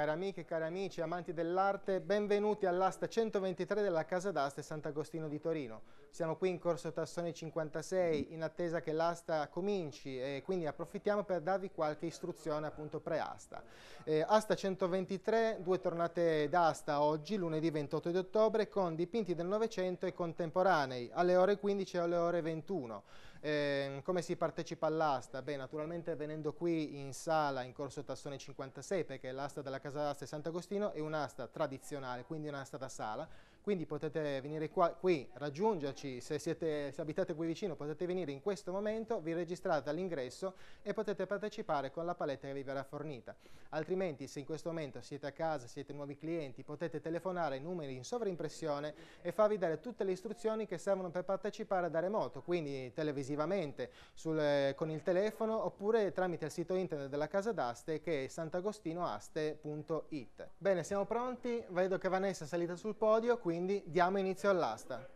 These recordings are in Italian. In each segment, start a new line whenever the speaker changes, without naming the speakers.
Cari amiche, cari amici, amanti dell'arte, benvenuti all'asta 123 della Casa d'Aste Sant'Agostino di Torino. Siamo qui in Corso Tassoni 56 in attesa che l'asta cominci e quindi approfittiamo per darvi qualche istruzione appunto pre-asta. Eh, asta 123, due tornate d'asta oggi, lunedì 28 di ottobre, con dipinti del Novecento e contemporanei, alle ore 15 e alle ore 21. Eh, come si partecipa all'asta? Beh, naturalmente venendo qui in sala in Corso Tassone 56, perché l'asta della Casa d'Asta di Sant'Agostino è un'asta tradizionale, quindi un'asta da sala, quindi potete venire qua, qui, raggiungerci, se, siete, se abitate qui vicino potete venire in questo momento, vi registrate all'ingresso e potete partecipare con la paletta che vi verrà fornita. Altrimenti se in questo momento siete a casa, siete nuovi clienti, potete telefonare ai numeri in sovraimpressione e farvi dare tutte le istruzioni che servono per partecipare da remoto, quindi televisivamente, sul, con il telefono oppure tramite il sito internet della Casa d'Aste che è sant'agostinoaste.it. Bene, siamo pronti, vedo che Vanessa è salita sul podio, quindi diamo inizio all'asta.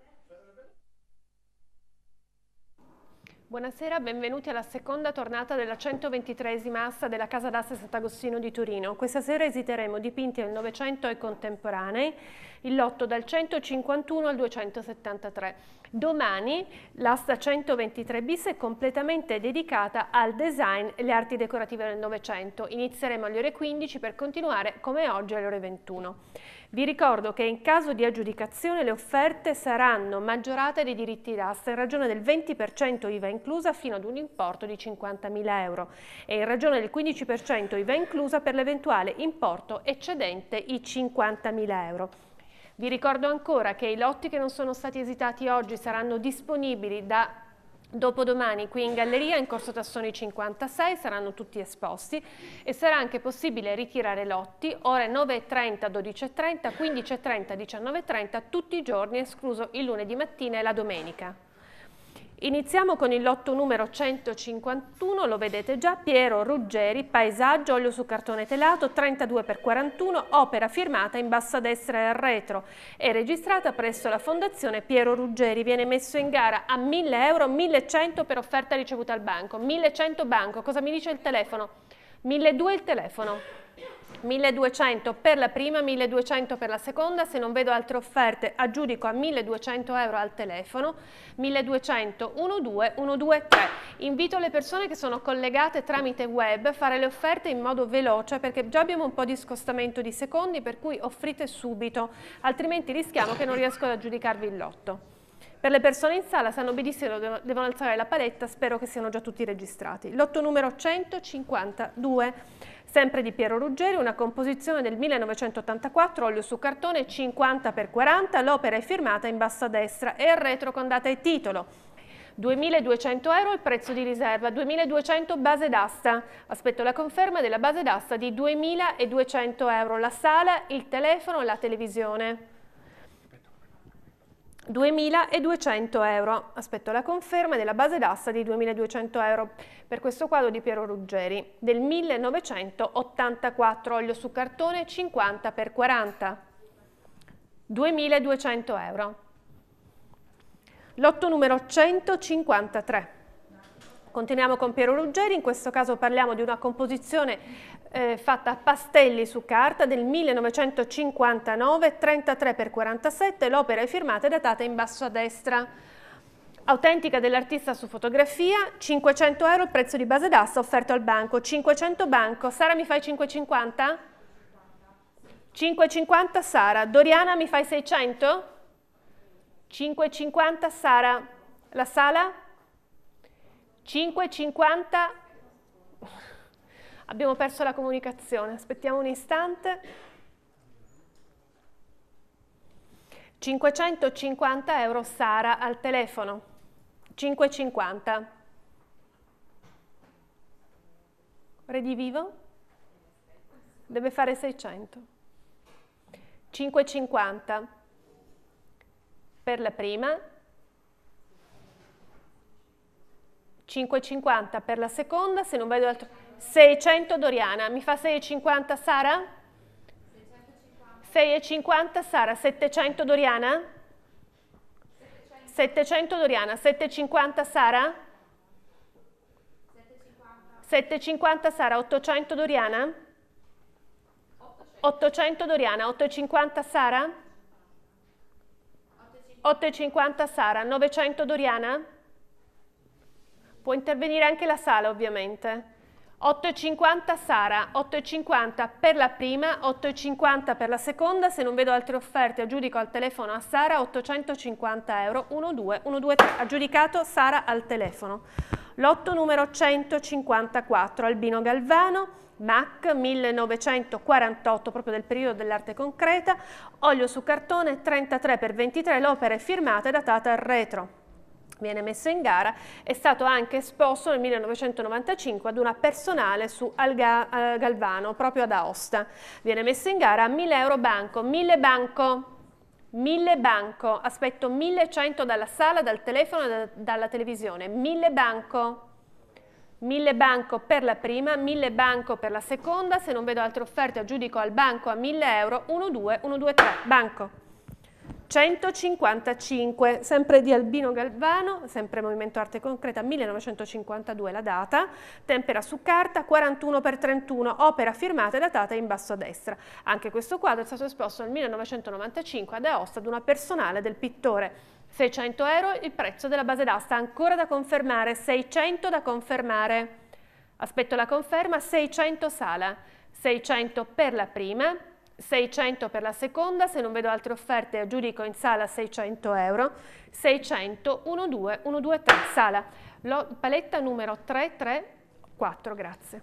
Buonasera, benvenuti alla seconda tornata della 123esima asta della Casa d'Aste Sant'Agostino di Torino. Questa sera esiteremo dipinti del Novecento e contemporanei, il lotto dal 151 al 273. Domani l'asta 123 bis è completamente dedicata al design e alle arti decorative del Novecento. Inizieremo alle ore 15 per continuare come oggi alle ore 21. Vi ricordo che in caso di aggiudicazione le offerte saranno maggiorate dei diritti d'asta in ragione del 20% IVA inclusa fino ad un importo di 50.000 euro e in ragione del 15% IVA inclusa per l'eventuale importo eccedente i 50.000 euro. Vi ricordo ancora che i lotti che non sono stati esitati oggi saranno disponibili da Dopodomani qui in galleria in Corso Tassoni 56 saranno tutti esposti e sarà anche possibile ritirare lotti ore 9.30, 12.30, 15.30, 19.30 tutti i giorni escluso il lunedì mattina e la domenica. Iniziamo con il lotto numero 151, lo vedete già, Piero Ruggeri, paesaggio, olio su cartone telato, 32x41, opera firmata in basso a destra e al retro. È registrata presso la Fondazione Piero Ruggeri, viene messo in gara a 1000 euro, 1100 per offerta ricevuta al banco, 1100 banco, cosa mi dice il telefono? 1200 il telefono. 1200 per la prima, 1200 per la seconda, se non vedo altre offerte aggiudico a 1200 euro al telefono, 1200 12 123. Invito le persone che sono collegate tramite web a fare le offerte in modo veloce perché già abbiamo un po' di scostamento di secondi per cui offrite subito, altrimenti rischiamo che non riesco ad aggiudicarvi il lotto. Per le persone in sala sanno benissimo che devono alzare la paletta, spero che siano già tutti registrati. Lotto numero 152, sempre di Piero Ruggeri, una composizione del 1984, olio su cartone 50x40, l'opera è firmata in basso a destra e il retro con data e titolo. 2.200 euro il prezzo di riserva, 2.200 base d'asta. Aspetto la conferma della base d'asta di 2.200 euro, la sala, il telefono, la televisione. 2.200 euro. Aspetto la conferma della base d'asta di 2.200 euro per questo quadro di Piero Ruggeri del 1984, olio su cartone 50 x 40. 2.200 euro. Lotto numero 153. Continuiamo con Piero Ruggeri, in questo caso parliamo di una composizione eh, fatta a pastelli su carta del 1959, 33 x 47, l'opera è firmata e datata in basso a destra. Autentica dell'artista su fotografia, 500 euro il prezzo di base d'asta offerto al banco, 500 banco, Sara mi fai 550? 550 Sara, Doriana mi fai 600? 550 Sara, la sala? 5,50 abbiamo perso la comunicazione, aspettiamo un istante. 550 euro Sara al telefono, 5,50. Redivivo? Deve fare 600. 5,50 per la prima 5,50 per la seconda, se non vedo altro... 600 Doriana, mi fa 6,50 Sara? 6,50 Sara, 700 Doriana? 700 Doriana, 7,50 Sara? 7,50 Sara, 800 Doriana? 800 Doriana, 850 Sara? 850 Sara, 900 Doriana? Può intervenire anche la sala ovviamente. 8,50 Sara, 8,50 per la prima, 8,50 per la seconda, se non vedo altre offerte aggiudico al telefono a Sara 850 euro, 12, 123, aggiudicato Sara al telefono. Lotto numero 154, Albino Galvano, MAC 1948, proprio del periodo dell'arte concreta, olio su cartone 33 x 23, l'opera è firmata e datata al retro viene messo in gara, è stato anche esposto nel 1995 ad una personale su Alga, uh, Galvano, proprio ad Aosta. Viene messo in gara a 1000 euro banco, 1000 banco, 1000 banco, aspetto 1100 dalla sala, dal telefono e da, dalla televisione, 1000 banco. 1000 banco per la prima, 1000 banco per la seconda, se non vedo altre offerte aggiudico al banco a 1000 euro, 1, 2, 1, 2, 3, banco. 155, sempre di Albino Galvano, sempre Movimento Arte Concreta, 1952 la data, tempera su carta, 41 x 31, opera firmata e datata in basso a destra. Anche questo quadro è stato esposto nel 1995 ad Aosta ad una personale del pittore. 600 euro il prezzo della base d'asta, ancora da confermare, 600 da confermare. Aspetto la conferma, 600 sala, 600 per la prima, 600 per la seconda, se non vedo altre offerte aggiudico in sala 600 euro, 600, 1, 2, 1, 2, 3, sala, Lo, paletta numero 3, 3, 4, grazie.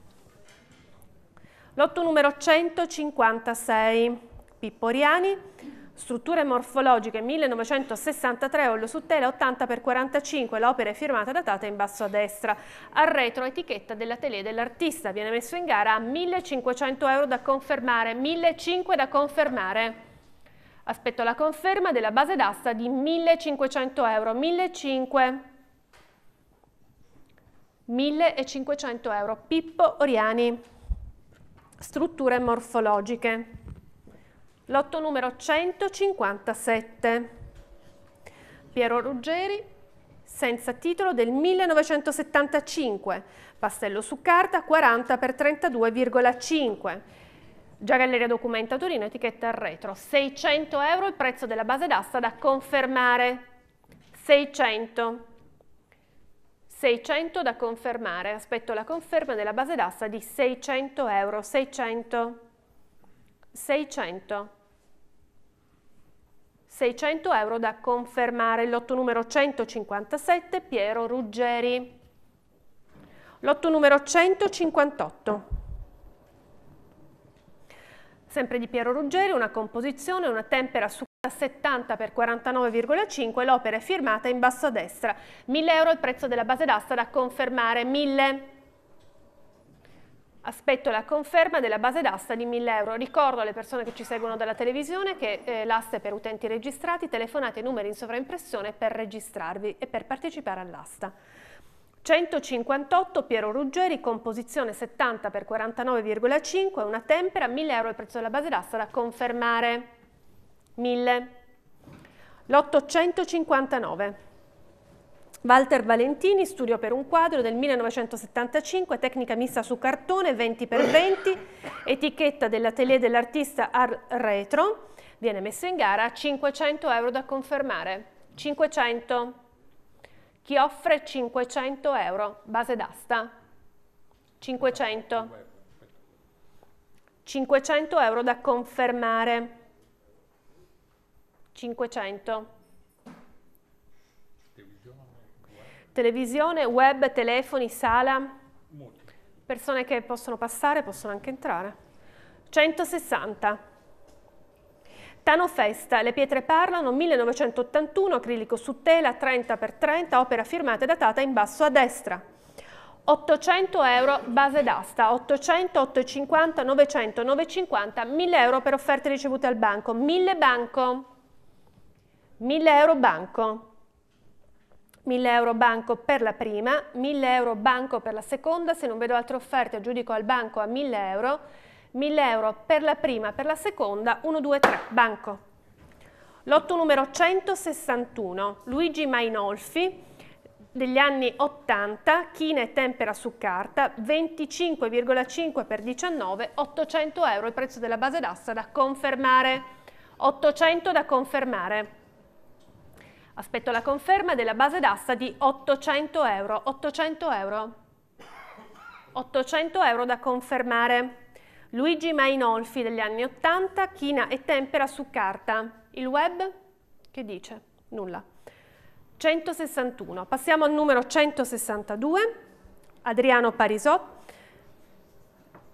Lotto numero 156, Pipporiani, Strutture morfologiche 1963, olio su tela 80 x 45, l'opera è firmata e datata in basso a destra. Al retro etichetta dell'atelier dell'artista, viene messo in gara a 1500 euro da confermare, 1500 da confermare. Aspetto la conferma della base d'asta di 1500 euro, 1500 1500 euro. Pippo Oriani, strutture morfologiche. Lotto numero 157. Piero Ruggeri, senza titolo del 1975. Pastello su carta 40 x 32,5. Già Galleria Documenta Torino, etichetta al retro. 600 euro il prezzo della base d'asta da confermare. 600. 600 da confermare. Aspetto la conferma della base d'asta di 600 euro. 600. 600. 600 euro da confermare. Lotto numero 157, Piero Ruggeri. Lotto numero 158. Sempre di Piero Ruggeri, una composizione, una tempera su 70 x 49,5, l'opera è firmata in basso a destra. 1000 euro il prezzo della base d'asta da confermare, 1000 Aspetto la conferma della base d'asta di 1000 euro. Ricordo alle persone che ci seguono dalla televisione che eh, l'asta è per utenti registrati, telefonate i numeri in sovraimpressione per registrarvi e per partecipare all'asta. 158 Piero Ruggeri, composizione 70 x 49,5, una tempera, 1000 euro il prezzo della base d'asta da confermare. 1000. L'859. Walter Valentini, studio per un quadro del 1975, tecnica mista su cartone 20x20, etichetta dell'atelier dell'artista Art Retro, viene messo in gara a 500 euro da confermare. 500. Chi offre 500 euro? Base d'asta. 500. 500 euro da confermare. 500. Televisione, web, telefoni, sala, persone che possono passare, possono anche entrare. 160. Tano Festa, Le pietre parlano, 1981, acrilico su tela, 30x30, opera firmata e datata in basso a destra. 800 euro base d'asta, 800, 850, 900, 950, 1000 euro per offerte ricevute al banco, 1000 banco, 1000 euro banco. 1000 euro banco per la prima, 1000 euro banco per la seconda, se non vedo altre offerte aggiudico al banco a 1000 euro, 1000 euro per la prima, per la seconda, 1, 2, 3, banco. Lotto numero 161, Luigi Mainolfi, degli anni 80, china e tempera su carta, 25,5 per 19, 800 euro il prezzo della base d'asta da confermare. 800 da confermare. Aspetto la conferma della base d'asta di 800 euro. 800 euro. 800 euro da confermare. Luigi Mainolfi degli anni 80, china e tempera su carta. Il web? Che dice? Nulla. 161. Passiamo al numero 162, Adriano Parisot,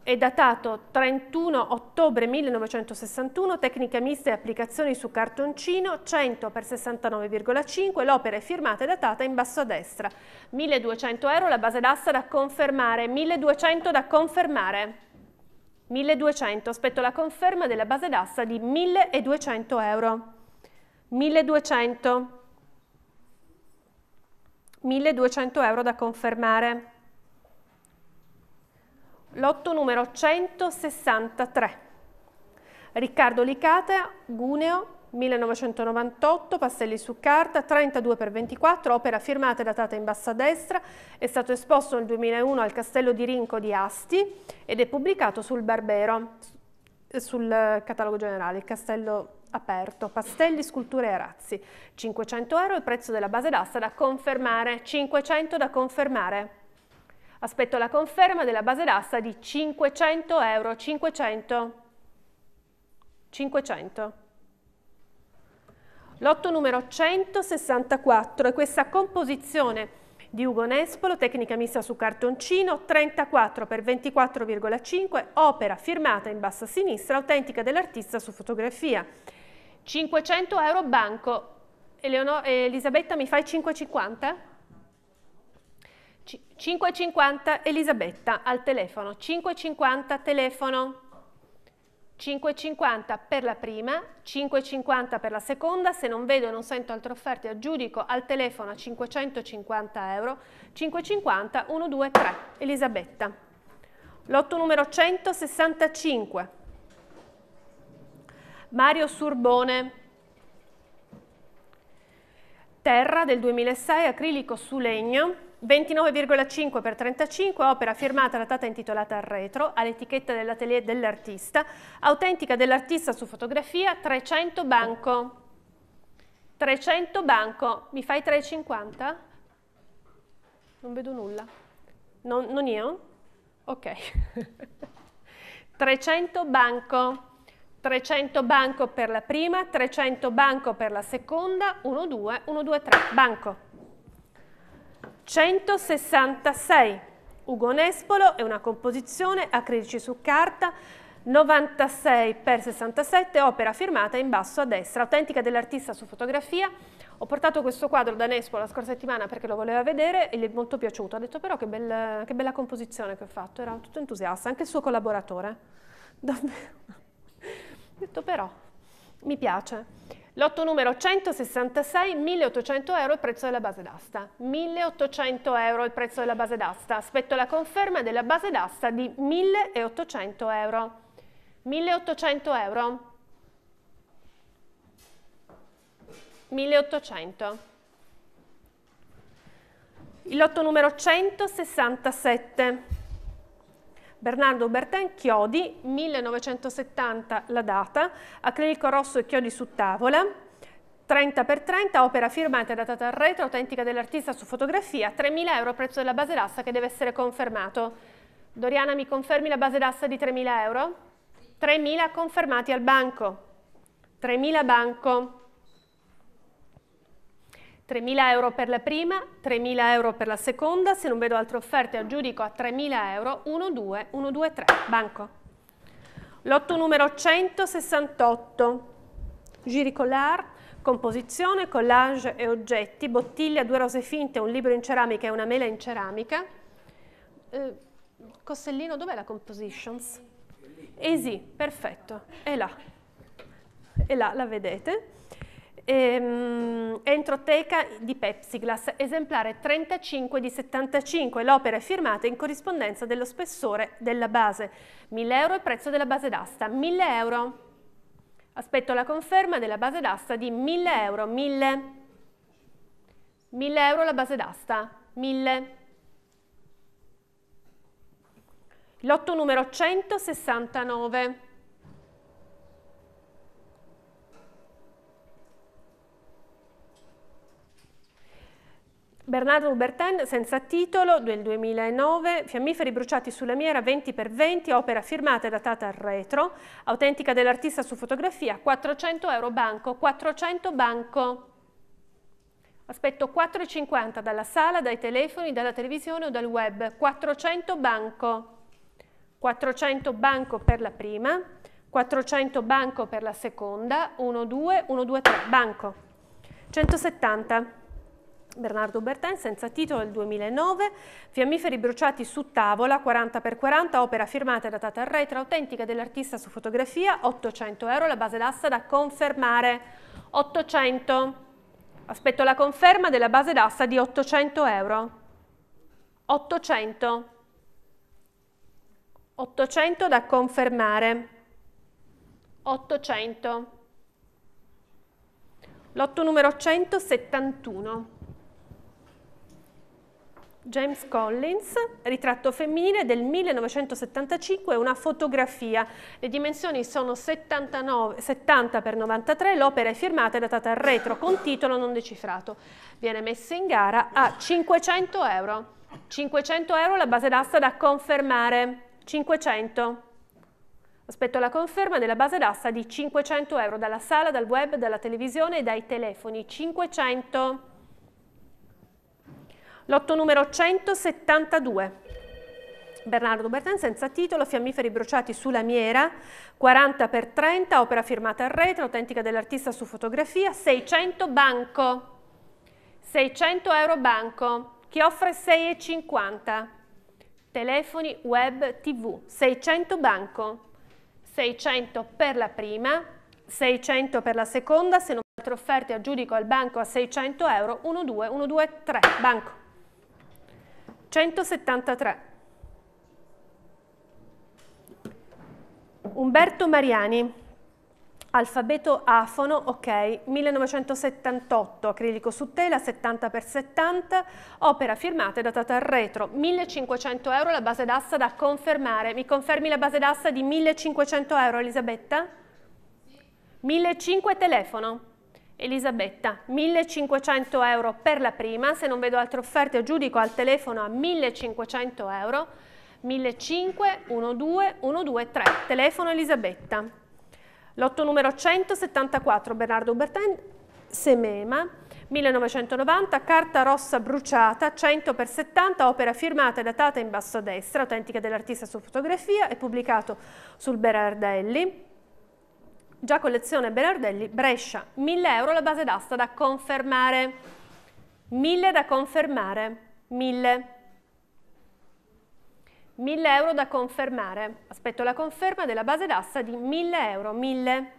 è datato 31 ottobre 1961, tecnica mista e applicazioni su cartoncino, 100 per 69,5, l'opera è firmata e datata in basso a destra. 1200 euro la base d'asta da confermare, 1200 da confermare. 1200, aspetto la conferma della base d'asta di 1200 euro. 1200. 1200 euro da confermare. Lotto numero 163. Riccardo Licata, Guneo, 1998, pastelli su carta, 32 per 24, opera firmata e datata in basso a destra, è stato esposto nel 2001 al Castello di Rinco di Asti ed è pubblicato sul Barbero, sul catalogo generale, il castello aperto, pastelli, sculture e arazzi. 500 euro il prezzo della base d'asta da confermare, 500 da confermare. Aspetto la conferma della base d'asta di 500 euro, 500, 500. Lotto numero 164 è questa composizione di Ugo Nespolo, tecnica mista su cartoncino, 34 x 24,5, opera firmata in basso a sinistra, autentica dell'artista su fotografia. 500 euro banco. Eleonor Elisabetta mi fai 5,50? 5,50 Elisabetta al telefono, 5,50 telefono. 5,50 per la prima, 5,50 per la seconda, se non vedo e non sento altre offerte aggiudico al telefono a 550 euro, 5,50 1, 2, 3, Elisabetta. Lotto numero 165, Mario Surbone, Terra del 2006, acrilico su legno, 29,5 x 35, opera firmata, datata intitolata al retro, all'etichetta dell'atelier dell'artista, autentica dell'artista su fotografia, 300 banco. 300 banco, mi fai 3,50? Non vedo nulla. Non, non io? Ok. 300 banco. 300 banco per la prima, 300 banco per la seconda, 1, 2, 1, 2, 3, banco. 166. Ugo Nespolo è una composizione acrilici su carta 96 x 67, opera firmata in basso a destra, autentica dell'artista su fotografia. Ho portato questo quadro da Nespolo la scorsa settimana perché lo voleva vedere e gli è molto piaciuto. Ha detto però che, bella, che bella composizione che ho fatto, era tutto entusiasta, anche il suo collaboratore. Davvero. Ho detto però, mi piace. Lotto numero 166, 1800 euro il prezzo della base d'asta. 1800 euro il prezzo della base d'asta. Aspetto la conferma della base d'asta di 1800 euro. 1800 euro. 1800. Il lotto numero 167. Bernardo Bertin, chiodi, 1970 la data, acrilico rosso e chiodi su tavola, 30 x 30, opera firmata e datata al retro, autentica dell'artista su fotografia, 3.000 euro prezzo della base d'asta che deve essere confermato. Doriana mi confermi la base d'asta di 3.000 euro? 3.000 confermati al banco. 3.000 banco. 3.000 euro per la prima, 3.000 euro per la seconda, se non vedo altre offerte aggiudico a 3.000 euro, 1, 2, 1, 2, 3, banco. Lotto numero 168, giri collard, composizione, collage e oggetti, bottiglia, due rose finte, un libro in ceramica e una mela in ceramica. Eh, Costellino, dov'è la compositions? Easy, perfetto, è là, è là, la vedete ehm, entroteca di Pepsiglas, esemplare 35 di 75, l'opera è firmata in corrispondenza dello spessore della base. 1000 euro il prezzo della base d'asta, 1000 euro. Aspetto la conferma della base d'asta di 1000 euro, 1000. 1000 euro la base d'asta, 1000. Lotto numero 169. Bernardo Uberten, senza titolo, del 2009, fiammiferi bruciati sulla miera 20x20, opera firmata e datata al retro, autentica dell'artista su fotografia, 400 euro banco, 400 banco. Aspetto 4,50 dalla sala, dai telefoni, dalla televisione o dal web, 400 banco. 400 banco per la prima, 400 banco per la seconda, 1, 2, 1, 2, 3, banco. 170. Bernardo Bertin, senza titolo del 2009, fiammiferi bruciati su tavola 40x40, opera firmata e datata al retro, autentica dell'artista su fotografia, 800 euro, la base d'asta da confermare, 800. Aspetto la conferma della base d'asta di 800 euro. 800. 800 da confermare. 800. Lotto numero 171. James Collins, ritratto femminile del 1975, una fotografia. Le dimensioni sono 79, 70 x 93, l'opera è firmata e datata al retro con titolo non decifrato. Viene messa in gara a 500 euro. 500 euro la base d'asta da confermare. 500. Aspetto la conferma della base d'asta di 500 euro dalla sala, dal web, dalla televisione e dai telefoni. 500. Lotto numero 172. Bernardo Bertin senza titolo, fiammiferi bruciati su lamiera, 40 x 30, opera firmata al retro, autentica dell'artista su fotografia, 600 banco. 600 euro banco. Chi offre 6,50? Telefoni, web, tv. 600 banco. 600 per la prima, 600 per la seconda, se non altre offerte aggiudico al banco a 600 euro, 1, 2, 1, 2, 3, banco. 173. Umberto Mariani, alfabeto afono, ok, 1978, acrilico su tela, 70x70, opera firmata e datata al retro, 1500 euro la base d'asta da confermare. Mi confermi la base d'asta di 1500 euro, Elisabetta? 1500 telefono. Elisabetta, 1500 euro per la prima, se non vedo altre offerte aggiudico al telefono a 1500 euro, 1500 12 123, telefono Elisabetta. Lotto numero 174, Bernardo Bertin, Semema, 1990, carta rossa bruciata, 100 x 70, opera firmata e datata in basso a destra, autentica dell'artista su fotografia, è pubblicato sul Berardelli. Già collezione Berardelli, Brescia, 1000 euro la base d'asta da confermare. 1000 da confermare. 1000. 1000 euro da confermare. Aspetto la conferma della base d'asta di 1000 euro. 1000.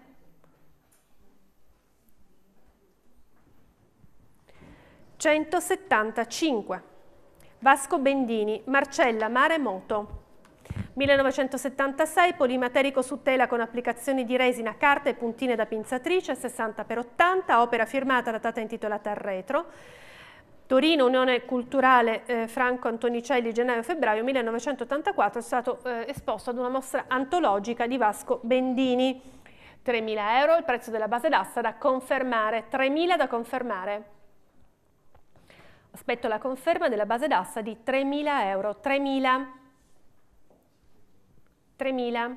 Centosettantacinque. Vasco Bendini, Marcella Maremoto. 1976, polimaterico su tela con applicazioni di resina, carta e puntine da pinzatrice, 60x80, opera firmata, datata intitolata al retro. Torino, Unione Culturale eh, Franco Antonicelli, gennaio-febbraio 1984, è stato eh, esposto ad una mostra antologica di Vasco Bendini. 3.000 euro, il prezzo della base d'asta da confermare, 3.000 da confermare. Aspetto la conferma della base d'asta di 3.000 euro, 3.000 3.000.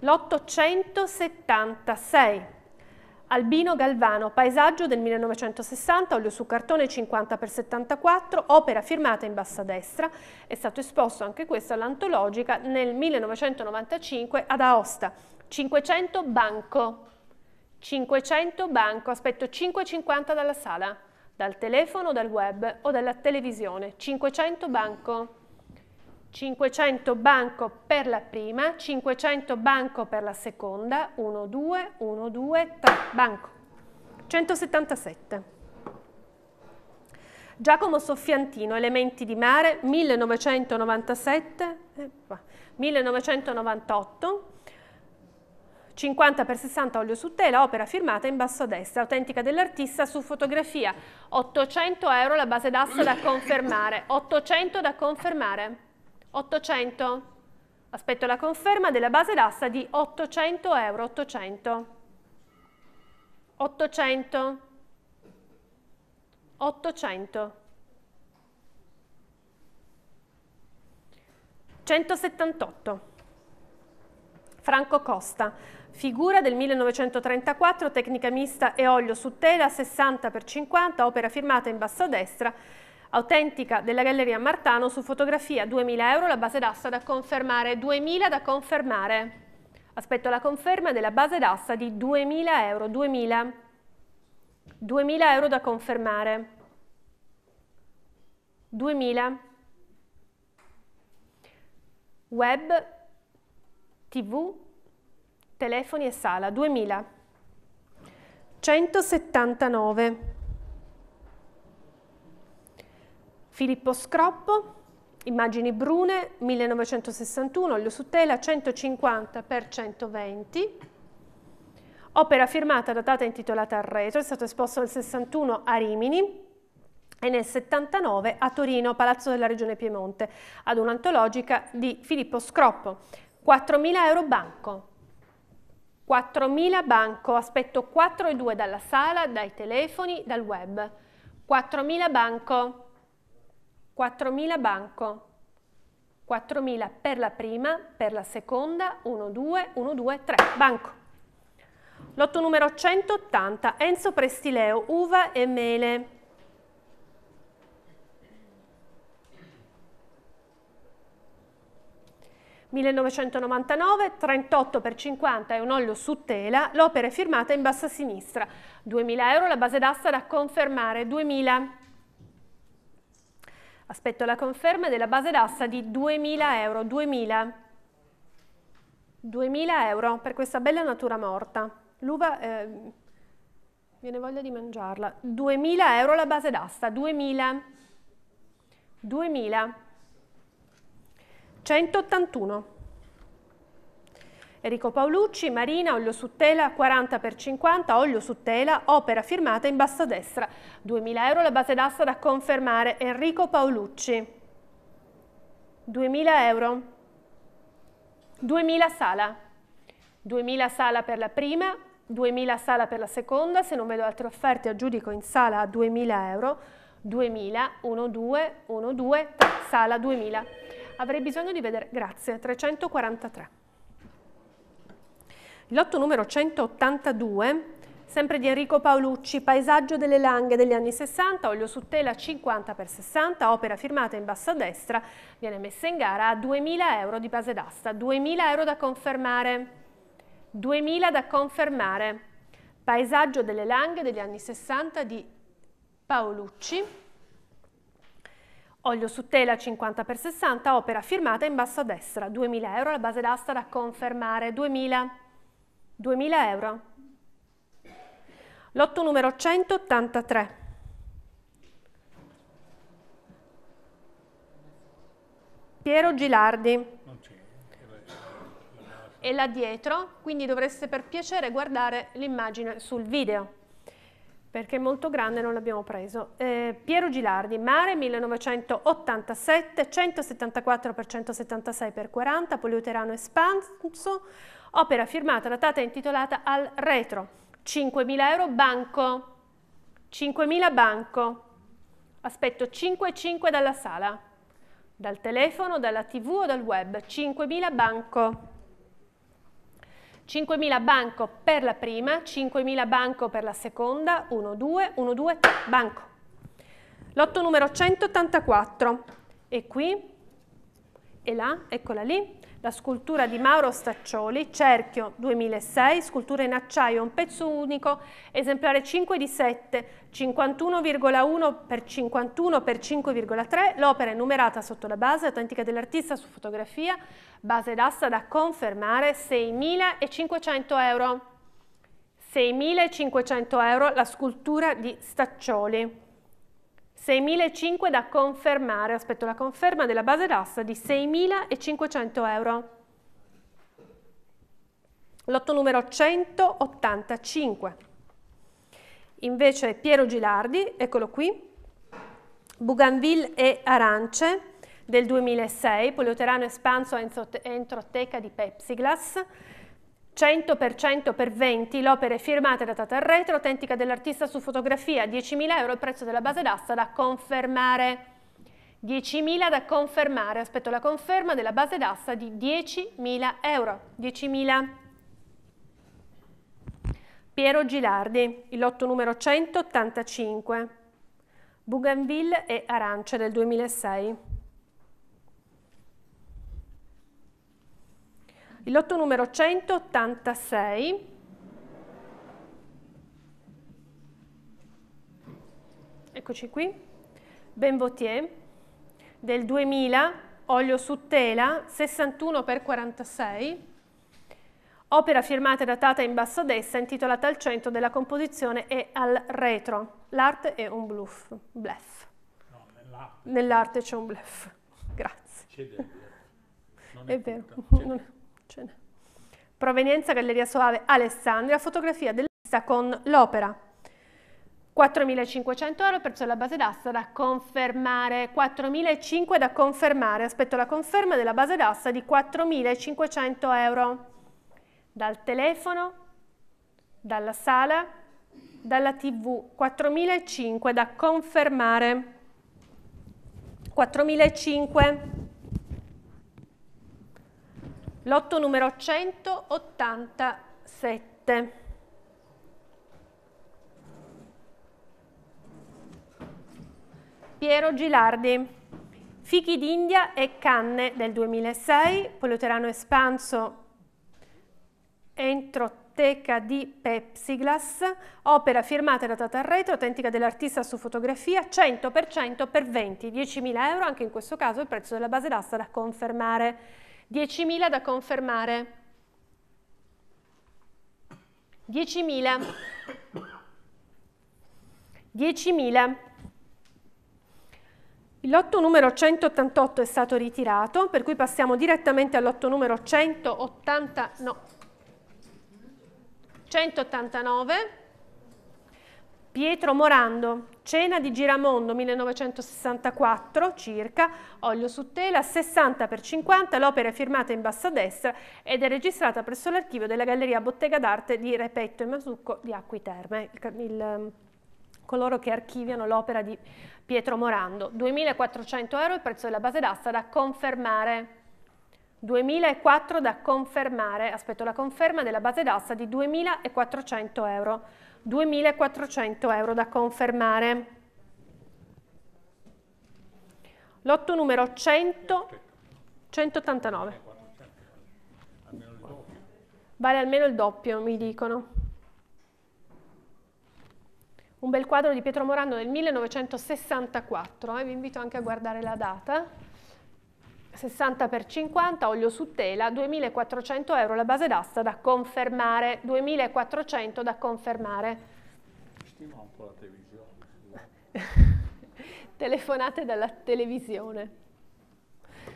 L'876. Albino Galvano, paesaggio del 1960, olio su cartone 50x74, opera firmata in bassa destra, è stato esposto anche questo all'antologica nel 1995 ad Aosta. 500 banco, 500 banco, aspetto 5,50 dalla sala, dal telefono, dal web o dalla televisione, 500 banco. 500 banco per la prima, 500 banco per la seconda, 1, 2, 1, 2, 3, banco. 177. Giacomo Soffiantino, Elementi di mare, 1997, eh, 1998, 50 x 60 olio su tela, opera firmata in basso a destra, autentica dell'artista su fotografia. 800 euro la base d'asta da confermare. 800 da confermare. 800. Aspetto la conferma della base d'asta di 800 euro. 800. 800. 800. 178. Franco Costa, figura del 1934, tecnica mista e olio su tela 60 x 50, opera firmata in basso a destra, autentica della Galleria Martano su fotografia 2000 euro, la base d'asta da confermare, 2000 da confermare. Aspetto la conferma della base d'asta di 2000 euro, 2000. 2000 euro da confermare. 2000 web, tv, telefoni e sala, 2000. 179. Filippo Scroppo, immagini brune, 1961, olio su tela, 150 x 120. Opera firmata, datata e intitolata al retro, è stato esposto nel 61 a Rimini, e nel 79 a Torino, Palazzo della Regione Piemonte, ad un'antologica di Filippo Scroppo. 4.000 euro banco. 4.000 banco, aspetto 4 e 2 dalla sala, dai telefoni, dal web. 4.000 banco. 4.000 banco. 4.000 per la prima, per la seconda, 1, 2, 1, 2, 3, banco. Lotto numero 180, Enzo Prestileo, uva e mele. 1999, 38 per 50 è un olio su tela, l'opera è firmata in bassa sinistra. 2000 euro la base d'asta da confermare, 2000. Aspetto la conferma della base d'asta di 2000 euro, 2000. 2000 euro per questa bella natura morta. L'uva, eh, viene voglia di mangiarla. 2000 euro la base d'asta, 2000. 2000. 181. Enrico Paolucci, Marina, olio su tela 40 x 50, olio su tela, opera firmata in basso a destra. 2000 euro la base d'asta da confermare. Enrico Paolucci. 2000 euro. 2000 sala. 2000 sala per la prima, 2000 sala per la seconda, se non vedo altre offerte aggiudico in sala a 2000 euro. 2000, 1, 2, 1, 2, 3, sala 2000. Avrei bisogno di vedere, grazie, 343. Lotto numero 182, sempre di Enrico Paolucci, Paesaggio delle Langhe degli anni 60, olio su tela 50 x 60, opera firmata in basso a destra, viene messa in gara a 2.000 euro di base d'asta, 2.000 euro da confermare, 2.000 da confermare. Paesaggio delle Langhe degli anni 60 di Paolucci, Olio su tela 50 x 60, opera firmata in basso a destra, 2000 euro, la base d'asta da confermare, 2000, 2000 euro. Lotto numero 183. Piero Gilardi. E là dietro, quindi dovreste per piacere guardare l'immagine sul video perché è molto grande non l'abbiamo preso. Eh, Piero Gilardi, Mare 1987, 174 x 176 x 40, poliuterano espanso, opera firmata, datata e intitolata al retro, 5.000 euro banco, 5.000 banco, aspetto 5,5 dalla sala, dal telefono, dalla tv o dal web, 5.000 banco. 5.000 banco per la prima, 5.000 banco per la seconda, 1, 2, 1, 2, 3, banco. Lotto numero 184 e qui e là, eccola lì, la scultura di Mauro Staccioli, cerchio 2006, scultura in acciaio, un pezzo unico, esemplare 5 di 7, 51,1 x 51 x 5,3, l'opera è numerata sotto la base, autentica dell'artista su fotografia, base d'asta da confermare, 6.500 euro. 6.500 euro la scultura di Staccioli. 6.500 da confermare, aspetto la conferma della base d'asta di 6.500 euro. Lotto numero 185. Invece Piero Gilardi, eccolo qui, Bougainville e Arance del 2006, polioterano espanso entroteca di Pepsiglas, 100% per 20, l'opera è firmata e datata al retro, autentica dell'artista su fotografia, 10.000 euro il prezzo della base d'asta da confermare. 10.000 da confermare, aspetto la conferma della base d'asta di 10.000 euro. 10.000. Piero Gilardi, il lotto numero 185. Bougainville e Arance del 2006. Il lotto numero 186. Eccoci qui. Benvotier del 2000, olio su tela, 61 x 46. Opera firmata e datata in basso a destra, intitolata al centro della composizione e al retro. L'arte è un bluff. bluff. No, nell'arte. c'è un bluff. Grazie. C'è del vero. è, è vero. Ce n'è. Provenienza Galleria Soave Alessandria, fotografia dell'artista con l'opera. 4.500 euro, prezzo della base d'asta da confermare. 4.500 da confermare, aspetto la conferma della base d'asta di 4.500 euro dal telefono, dalla sala, dalla tv, 4.500 da confermare, 4.500, lotto numero 187. Piero Gilardi, fichi d'India e canne del 2006, polioterano espanso. Entroteca di Pepsiglas, opera firmata e datata al retro, autentica dell'artista su fotografia, 100% per 20, 10.000 euro, anche in questo caso il prezzo della base d'asta da confermare, 10.000 da confermare, 10.000, 10.000. Il lotto numero 188 è stato ritirato, per cui passiamo direttamente al lotto numero 180, no, 189, Pietro Morando, Cena di Giramondo 1964 circa, olio su tela 60 x 50, l'opera è firmata in basso a destra ed è registrata presso l'archivio della Galleria Bottega d'Arte di Repetto e Masucco di Acqui Terme, il, il, coloro che archiviano l'opera di Pietro Morando. 2400 euro il prezzo della base d'asta da confermare. 2004 da confermare, aspetto la conferma della base d'asta di 2400 euro, 2400 euro da confermare. Lotto numero 100, 189. Vale almeno il doppio, mi dicono. Un bel quadro di Pietro Morando del 1964, eh? vi invito anche a guardare la data. 60 x 50, olio su tela, 2400 euro la base d'asta da confermare, 2400 da confermare. Stima un po' la televisione. Telefonate dalla televisione.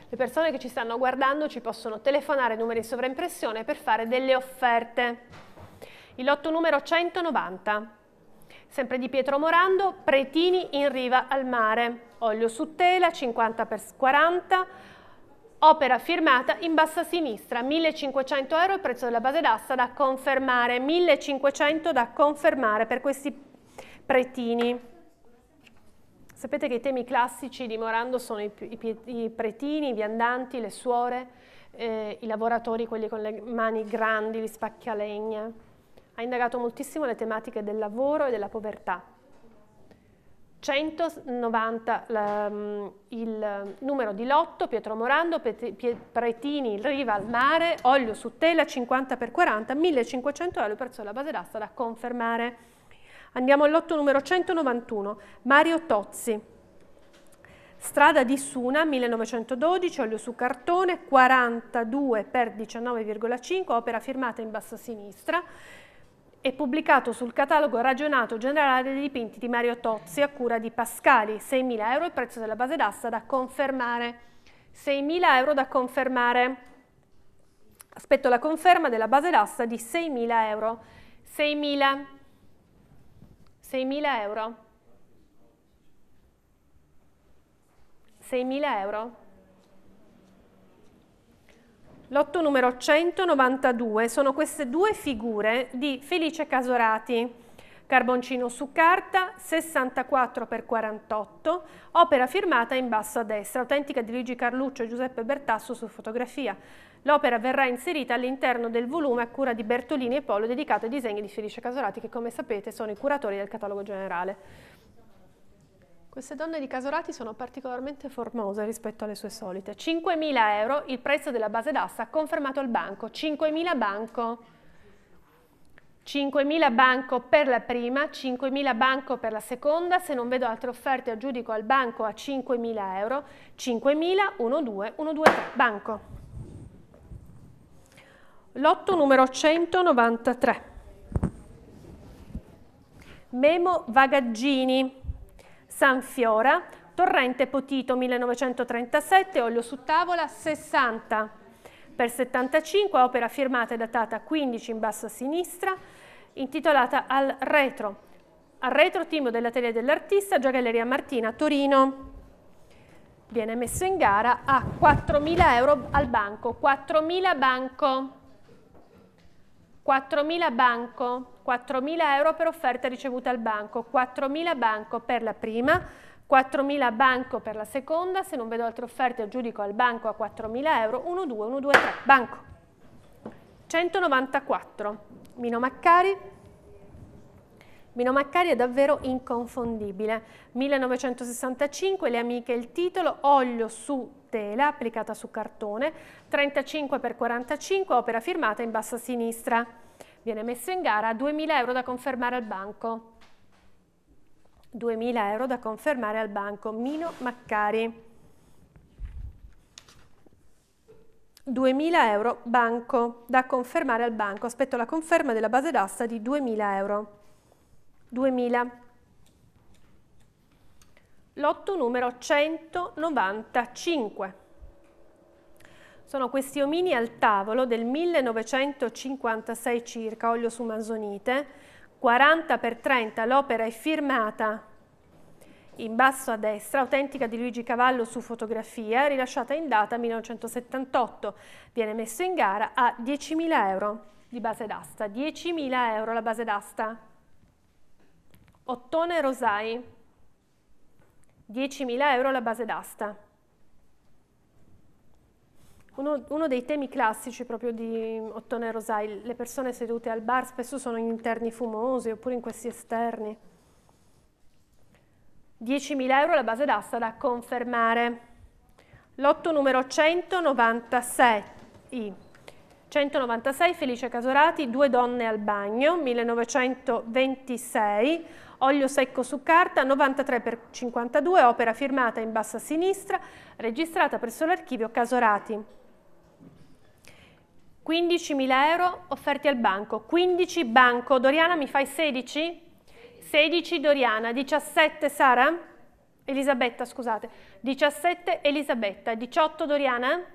Le persone che ci stanno guardando ci possono telefonare numeri di sovraimpressione per fare delle offerte. Il lotto numero 190, sempre di Pietro Morando, Pretini in riva al mare, olio su tela 50 x 40, Opera firmata in basso a sinistra, 1500 euro il prezzo della base d'asta da confermare, 1500 da confermare per questi pretini. Sapete che i temi classici di Morando sono i, i, i pretini, i viandanti, le suore, eh, i lavoratori, quelli con le mani grandi, gli spacchialegna. Ha indagato moltissimo le tematiche del lavoro e della povertà. 190 la, mm, il numero di lotto, Pietro Morando, Pretini, Riva al mare, olio su tela 50 x 40, 1500 euro prezzo della base d'asta da confermare. Andiamo al lotto numero 191, Mario Tozzi. Strada di Suna 1912, olio su cartone 42 x 19,5, opera firmata in basso a sinistra è pubblicato sul catalogo ragionato generale dei dipinti di Mario Tozzi a cura di Pascali, 6.000 euro il prezzo della base d'asta da confermare. 6.000 euro da confermare. Aspetto la conferma della base d'asta di 6.000 euro. 6.000 6.000 euro. 6.000 euro. Lotto numero 192 sono queste due figure di Felice Casorati. Carboncino su carta 64 x 48, opera firmata in basso a destra, autentica di Luigi Carluccio e Giuseppe Bertasso su fotografia. L'opera verrà inserita all'interno del volume a cura di Bertolini e Polo dedicato ai disegni di Felice Casorati che come sapete sono i curatori del catalogo generale. Queste donne di Casorati sono particolarmente formose rispetto alle sue solite. 5.000 euro il prezzo della base d'asta confermato al banco. 5.000 banco. 5.000 banco per la prima, 5.000 banco per la seconda, se non vedo altre offerte aggiudico al banco a 5.000 euro, 5.000, 1, 2, 1, 2, 3, banco. Lotto numero 193. Memo Vagaggini. San Fiora, Torrente Potito 1937, olio su tavola 60 per 75, opera firmata e datata 15 in basso a sinistra, intitolata Al retro. Al retro timo dell'atelier dell'artista, Gioielleria Martina, Torino. Viene messo in gara a 4.000 euro al banco, 4.000 banco, 4.000 banco, 4.000 euro per offerte ricevute al banco, 4.000 banco per la prima, 4.000 banco per la seconda, se non vedo altre offerte aggiudico al banco a 4.000 euro, 1, 2, 1, 2, 3, banco. 194, Mino Maccari, Mino Maccari è davvero inconfondibile. 1965, le amiche il titolo, olio su tela applicata su cartone, 35 x 45, opera firmata in basso a sinistra. Viene messo in gara 2.000 euro da confermare al banco. 2.000 euro da confermare al banco. Mino Maccari. 2.000 euro banco da confermare al banco. Aspetto la conferma della base d'asta di 2.000 euro. 2.000. Lotto numero 195. Sono questi omini al tavolo del 1956 circa, olio su manzonite, 40 x 30, l'opera è firmata in basso a destra, autentica di Luigi Cavallo su fotografia, rilasciata in data 1978. Viene messo in gara a 10.000 euro di base d'asta. 10.000 euro la base d'asta. Ottone Rosai, 10.000 euro la base d'asta. Uno, uno, dei temi classici proprio di Ottone Rosai, le persone sedute al bar spesso sono in interni fumosi oppure in questi esterni. 10.000 euro la base d'asta da confermare. Lotto numero 196. 196 Felice Casorati, Due donne al bagno, 1926 olio secco su carta 93 x 52, opera firmata in basso a sinistra, registrata presso l'archivio Casorati. 15.000 euro offerti al banco, 15 banco, Doriana mi fai 16? 16 Doriana, 17 Sara? Elisabetta scusate, 17 Elisabetta, 18 Doriana?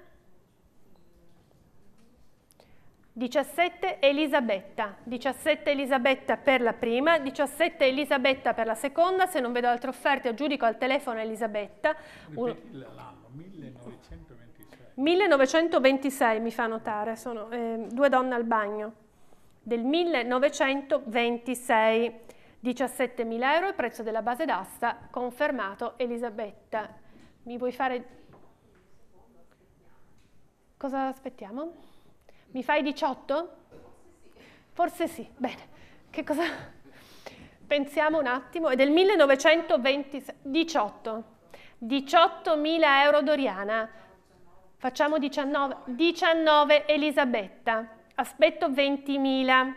17 Elisabetta, 17 Elisabetta per la prima, 17 Elisabetta per la seconda, se non vedo altre offerte aggiudico al telefono Elisabetta.
L'anno 1926.
1926 mi fa notare, sono eh, due donne al bagno, del 1926, 17.000 euro il prezzo della base d'asta, confermato Elisabetta. Mi vuoi fare... Cosa aspettiamo? Mi fai 18? Forse sì, bene. Che cosa? Pensiamo un attimo, è del 1926, 18. 18.000 euro Doriana. Facciamo 19, 19 Elisabetta. Aspetto 20.000.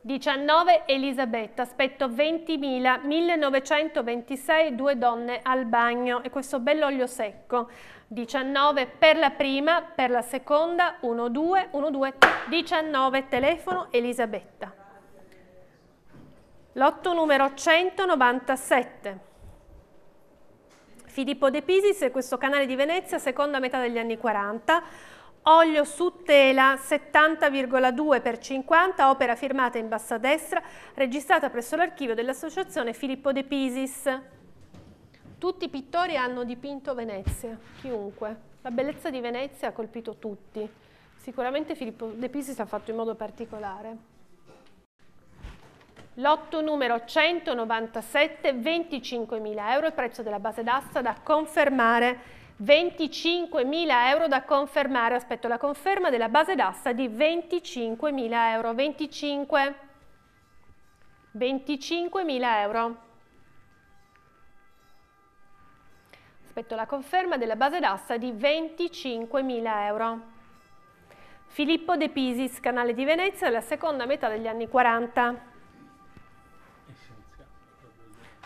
19 Elisabetta, aspetto 20.000, 1926, due donne al bagno e questo bello olio secco. 19 per la prima, per la seconda 1, 2, 1, 2, 19 telefono Elisabetta. Lotto numero 197. Filippo De Pisis, questo canale di Venezia, seconda metà degli anni 40, olio su tela 70,2 per 50, opera firmata in basso a destra, registrata presso l'archivio dell'associazione Filippo De Pisis. Tutti i pittori hanno dipinto Venezia, chiunque. La bellezza di Venezia ha colpito tutti. Sicuramente Filippo De Pisis ha fatto in modo particolare. Lotto numero 197, 25.000 euro, il prezzo della base d'asta da confermare 25.000 euro da confermare, aspetto la conferma della base d'asta di 25.000 euro, 25, 25.000 euro. Aspetto la conferma della base d'asta di 25.000 euro. Filippo De Pisis, canale di Venezia, della seconda metà degli anni 40.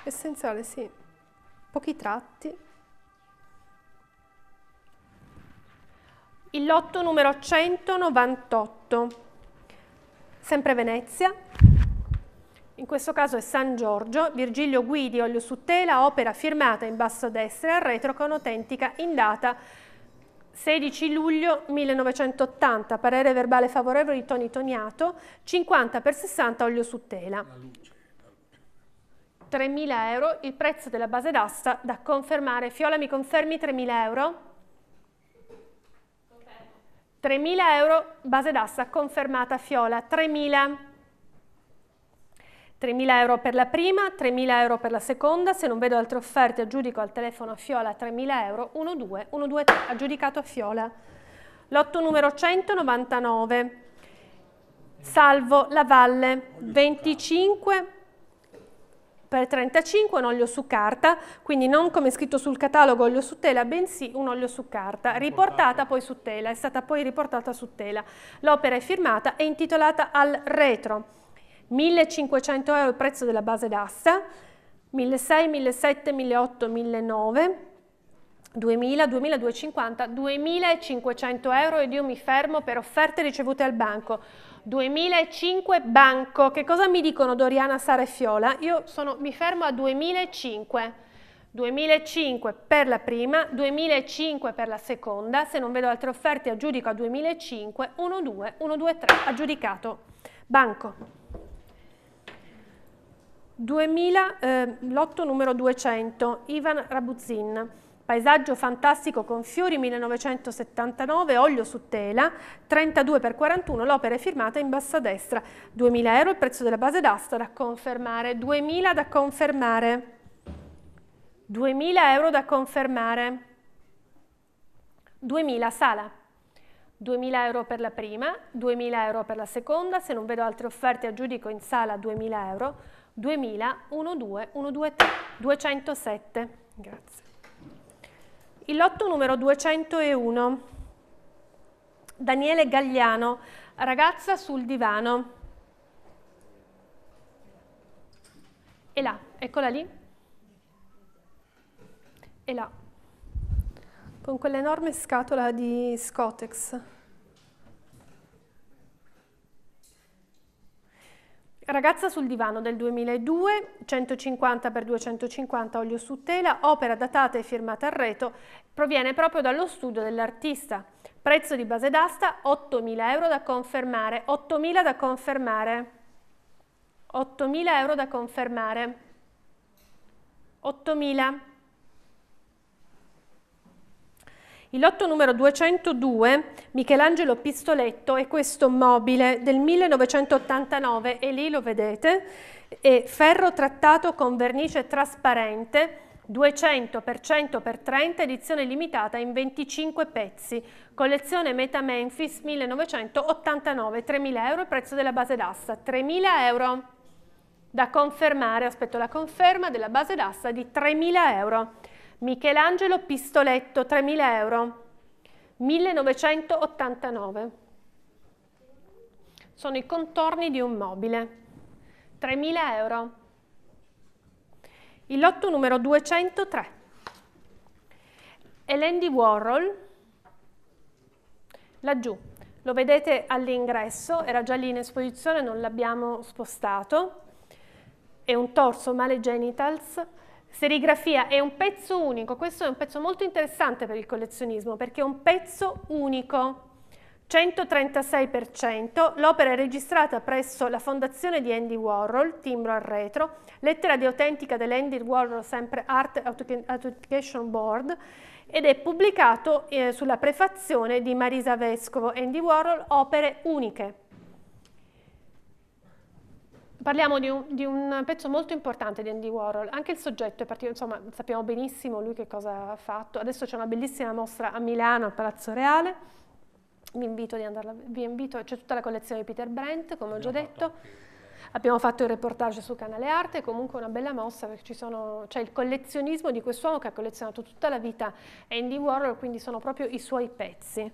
Essenziale, sì. Pochi tratti. Il lotto numero 198, sempre Venezia, in questo caso è San Giorgio, Virgilio Guidi, olio su tela, opera firmata in basso a destra e al retro con autentica in data 16 luglio 1980, parere verbale favorevole di Toni Toniato, 50 per 60 olio su tela. 3.000 euro, il prezzo della base d'asta da confermare. Fiola mi confermi 3.000 euro? 3.000 euro, base d'asta confermata Fiola, 3.000. 3.000 euro per la prima, 3.000 euro per la seconda, se non vedo altre offerte aggiudico al telefono a Fiola 3.000 euro, 12, 123, aggiudicato a Fiola. Lotto numero 199, Salvo La Valle, 25 per 35 un olio su carta, quindi non come scritto sul catalogo olio su tela, bensì un olio su carta, riportata poi su tela, è stata poi riportata su tela. L'opera è firmata e intitolata Al retro. 1500 euro il prezzo della base d'asta, 1600, 1700, 1800, 1900, 2000, 2250, 2500 euro ed io mi fermo per offerte ricevute al banco. 2005 banco, che cosa mi dicono Doriana, Sara e Fiola? Io sono, mi fermo a 2005. 2005 per la prima, 2005 per la seconda, se non vedo altre offerte aggiudico a 2005, 1, 2, 1, 2, 3, aggiudicato. Banco. 2000, eh, lotto numero 200, Ivan Rabuzzin. Paesaggio fantastico con fiori 1979, olio su tela, 32 x 41, l'opera è firmata in basso a destra. 2000 euro il prezzo della base d'asta da confermare, 2000 da confermare, 2000 euro da confermare, 2000 sala. 2.000 euro per la prima, 2.000 euro per la seconda, se non vedo altre offerte aggiudico in sala 2.000 euro, 2.000, 1, 2, 1, 2, 3, 207. Grazie. Il lotto numero 201, Daniele Gagliano, ragazza sul divano. E là, eccola lì. E là, con quell'enorme scatola di Scotex. Ragazza sul divano del 2002, 150 x 250 olio su tela, opera datata e firmata al reto, proviene proprio dallo studio dell'artista. Prezzo di base d'asta 8.000 euro da confermare, 8.000 da confermare, 8.000 euro da confermare, 8.000 Il lotto numero 202, Michelangelo Pistoletto, è questo mobile del 1989 e lì lo vedete, è ferro trattato con vernice trasparente, 200 x 100 x 30, edizione limitata in 25 pezzi, collezione Meta Memphis 1989, 3.000 euro il prezzo della base d'asta, 3.000 euro da confermare, aspetto la conferma della base d'asta di 3.000 euro. Michelangelo Pistoletto, 3.000 euro, 1989. Sono i contorni di un mobile, 3.000 euro. Il lotto numero 203. E l'Andy Warhol, laggiù, lo vedete all'ingresso, era già lì in esposizione, non l'abbiamo spostato. È un torso male genitals, Serigrafia è un pezzo unico, questo è un pezzo molto interessante per il collezionismo perché è un pezzo unico. 136%, l'opera è registrata presso la fondazione di Andy Warhol, timbro al retro, lettera di autentica dell'Andy Warhol sempre Art Authentication Board ed è pubblicato eh, sulla prefazione di Marisa Vescovo, Andy Warhol, opere uniche. Parliamo di un, di un, pezzo molto importante di Andy Warhol, anche il soggetto è partito, insomma sappiamo benissimo lui che cosa ha fatto. Adesso c'è una bellissima mostra a Milano, al Palazzo Reale, vi invito andarla, vi invito, c'è tutta la collezione di Peter Brent, come ho già detto. Abbiamo fatto il reportage su Canale Arte, comunque una bella mossa perché c'è il collezionismo di quest'uomo che ha collezionato tutta la vita Andy Warhol, quindi sono proprio i suoi pezzi.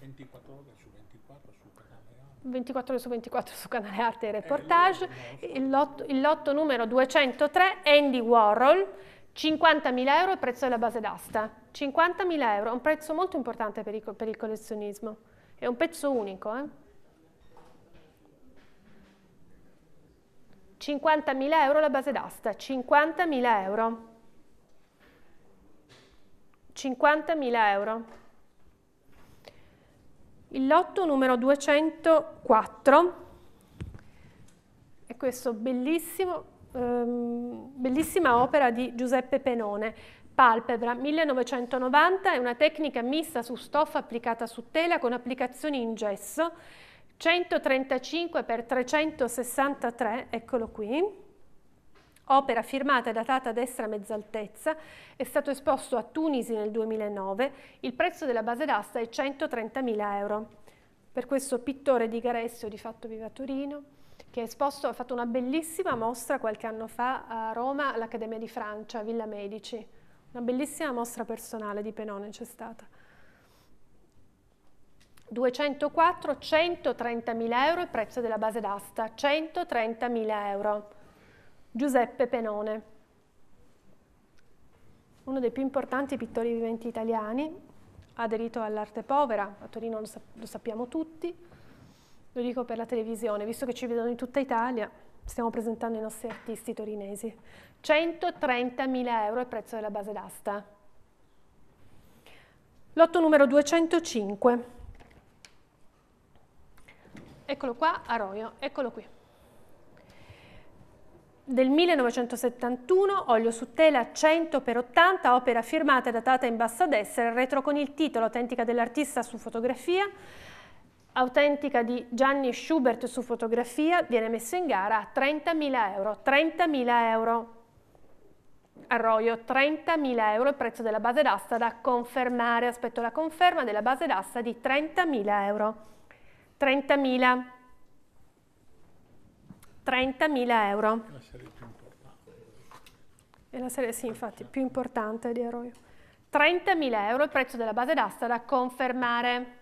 24 ore su 24 su Canale Arte.
24 ore su 24 su Canale Arte e reportage. Eh, il, lotto, il lotto numero 203, Andy Warhol, 50.000 euro il prezzo della base d'asta. 50.000 euro, un prezzo molto importante per, i, per il collezionismo. È un pezzo unico, eh? 50.000 euro la base d'asta, 50.000 euro. 50.000 euro. Il lotto numero 204 è questo bellissimo, ehm, bellissima opera di Giuseppe Penone. Palpebra 1990 è una tecnica mista su stoffa applicata su tela con applicazioni in gesso. 135 x 363, eccolo qui, opera firmata e datata a destra mezza altezza, è stato esposto a Tunisi nel 2009, il prezzo della base d'asta è 130.000 euro. Per questo pittore di Garessio, di fatto vive a Torino, che è esposto, ha fatto una bellissima mostra qualche anno fa a Roma all'Accademia di Francia, Villa Medici. Una bellissima mostra personale di Penone c'è stata. 204, 130.000 euro il prezzo della base d'asta, 130.000 euro. Giuseppe Penone, uno dei più importanti pittori viventi italiani, aderito all'arte povera, a Torino lo, sap lo sappiamo tutti, lo dico per la televisione, visto che ci vedono in tutta Italia, stiamo presentando i nostri artisti torinesi. 130.000 euro il prezzo della base d'asta. Lotto numero 205. Eccolo qua, Aroio, eccolo qui. Del 1971, olio su tela 100 x 80, opera firmata e datata in basso a destra, retro con il titolo Autentica dell'artista su fotografia, autentica di Gianni Schubert su fotografia, viene messo in gara a 30.000 euro. 30.000 euro. Arroyo 30.000 euro il prezzo della base d'asta da confermare, aspetto la conferma della base d'asta di 30.000 euro. 30.000 30.000 euro.
La serie più importante.
È la serie, sì, infatti, più importante di Arroyo. 30.000 euro il prezzo della base d'asta da confermare.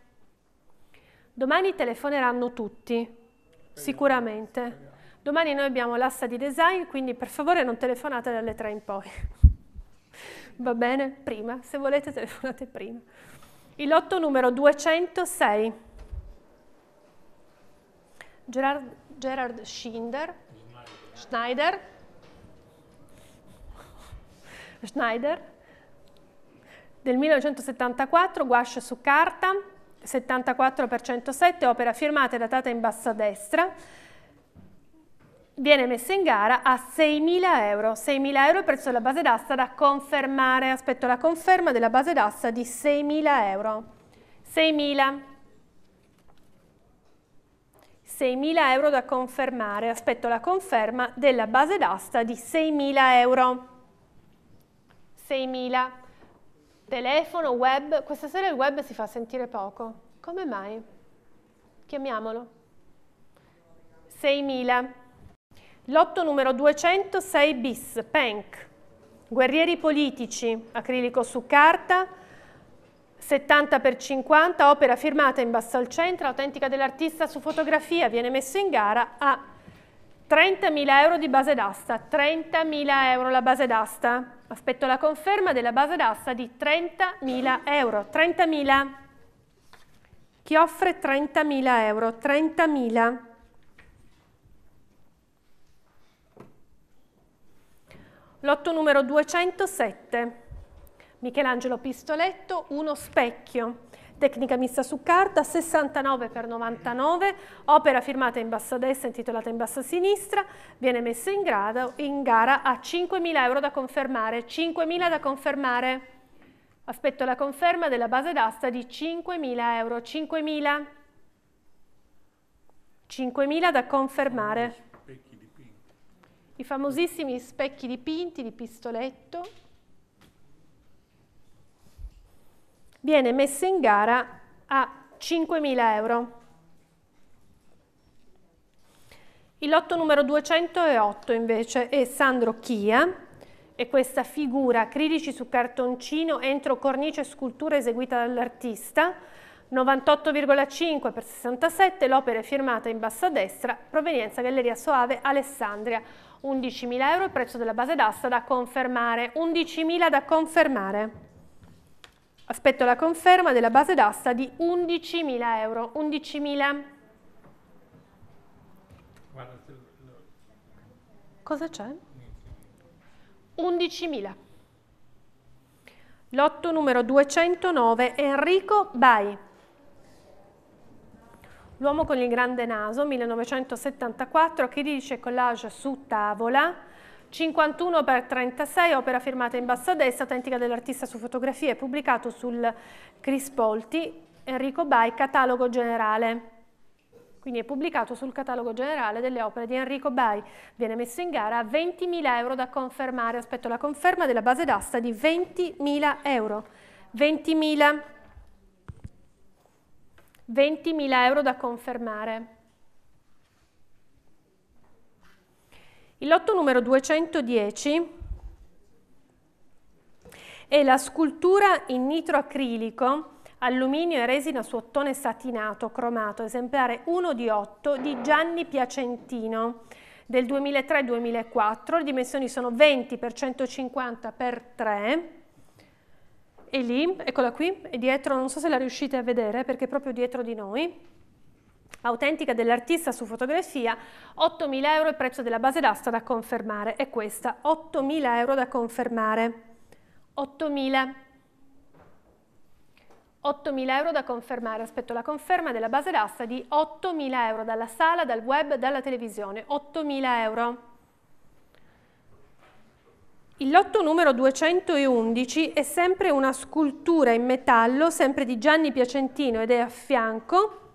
Domani telefoneranno tutti, sicuramente. Domani noi abbiamo l'asta di design, quindi per favore non telefonate dalle 3 in poi. Va bene? Prima, se volete telefonate prima. Il lotto numero 206. Gerard, Gerard Schinder, Schneider. Schneider del 1974, gouache su carta, 74 x 107, opera firmata e datata in basso a destra viene messa in gara a 6.000 euro. 6.000 euro il prezzo della base d'asta da confermare. Aspetto la conferma della base d'asta di 6.000 euro. 6.000. 6.000 euro da confermare. Aspetto la conferma della base d'asta di 6.000 euro. 6.000. Telefono, web. Questa sera il web si fa sentire poco. Come mai? Chiamiamolo. 6.000. Lotto numero 206 bis, Penk. Guerrieri politici, acrilico su carta, 70 x 50, opera firmata in basso al centro, autentica dell'artista su fotografia, viene messo in gara a 30.000 euro di base d'asta. 30.000 euro la base d'asta. Aspetto la conferma della base d'asta di 30.000 euro. 30.000. Chi offre 30.000 euro? 30.000. Lotto numero 207. Michelangelo Pistoletto, uno specchio. Tecnica mista su carta, 69 per 99, opera firmata in basso a destra intitolata in basso a sinistra, viene messa in, grado, in gara a 5.000 euro da confermare, 5.000 da confermare, aspetto la conferma della base d'asta di 5.000 euro, 5.000, 5.000 da confermare, i famosissimi specchi dipinti di pistoletto, viene messa in gara a 5.000 euro. Il lotto numero 208 invece è Sandro Chia e questa figura acrilici su cartoncino entro cornice scultura eseguita dall'artista 98,5 per 67, l'opera è firmata in basso a destra, provenienza Galleria Soave Alessandria, 11.000 euro il prezzo della base d'asta da confermare, 11.000 da confermare. Aspetto la conferma della base d'asta di 11.000 euro. 11.000. Cosa c'è? 11.000. Lotto numero 209, Enrico Bai. L'uomo con il grande naso, 1974, che dice collage su tavola, 51 x 36, opera firmata in basso a destra, autentica dell'artista su fotografie, pubblicato sul Crispolti, Enrico Bai, catalogo generale. Quindi è pubblicato sul catalogo generale delle opere di Enrico Bai. Viene messo in gara a 20.000 euro da confermare. Aspetto la conferma della base d'asta di 20.000 euro. 20.000 20.000 euro da confermare. Il lotto numero 210 è la scultura in nitroacrilico, alluminio e resina su ottone satinato, cromato, esemplare 1 di 8 di Gianni Piacentino del 2003-2004, le dimensioni sono 20 x 150 x 3 e lì, eccola qui, è dietro, non so se la riuscite a vedere perché è proprio dietro di noi, autentica dell'artista su fotografia, 8.000 euro il prezzo della base d'asta da confermare, è questa, 8.000 euro da confermare, 8.000 8.000 euro da confermare, aspetto la conferma della base d'asta di 8.000 euro dalla sala, dal web, dalla televisione, 8.000 euro. Il lotto numero 211 è sempre una scultura in metallo, sempre di Gianni Piacentino ed è a fianco,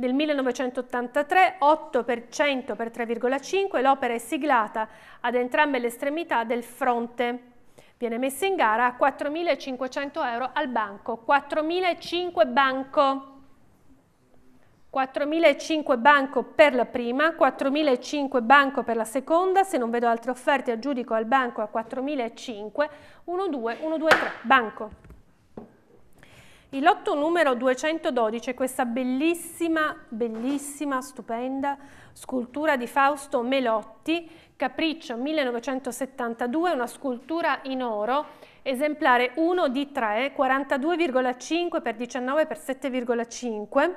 del 1983, 8 per 100 per 3,5, l'opera è siglata ad entrambe le estremità del fronte. Viene messa in gara a 4.500 euro al banco. 4.500 banco. 4.500 banco per la prima, 4.500 banco per la seconda, se non vedo altre offerte aggiudico al banco a 4.500, 1, 2, 1, 2, 3, banco. Il lotto numero 212 è questa bellissima, bellissima, stupenda scultura di Fausto Melotti, Capriccio 1972, una scultura in oro, esemplare 1 di 3, 42,5 x 19 x 7,5.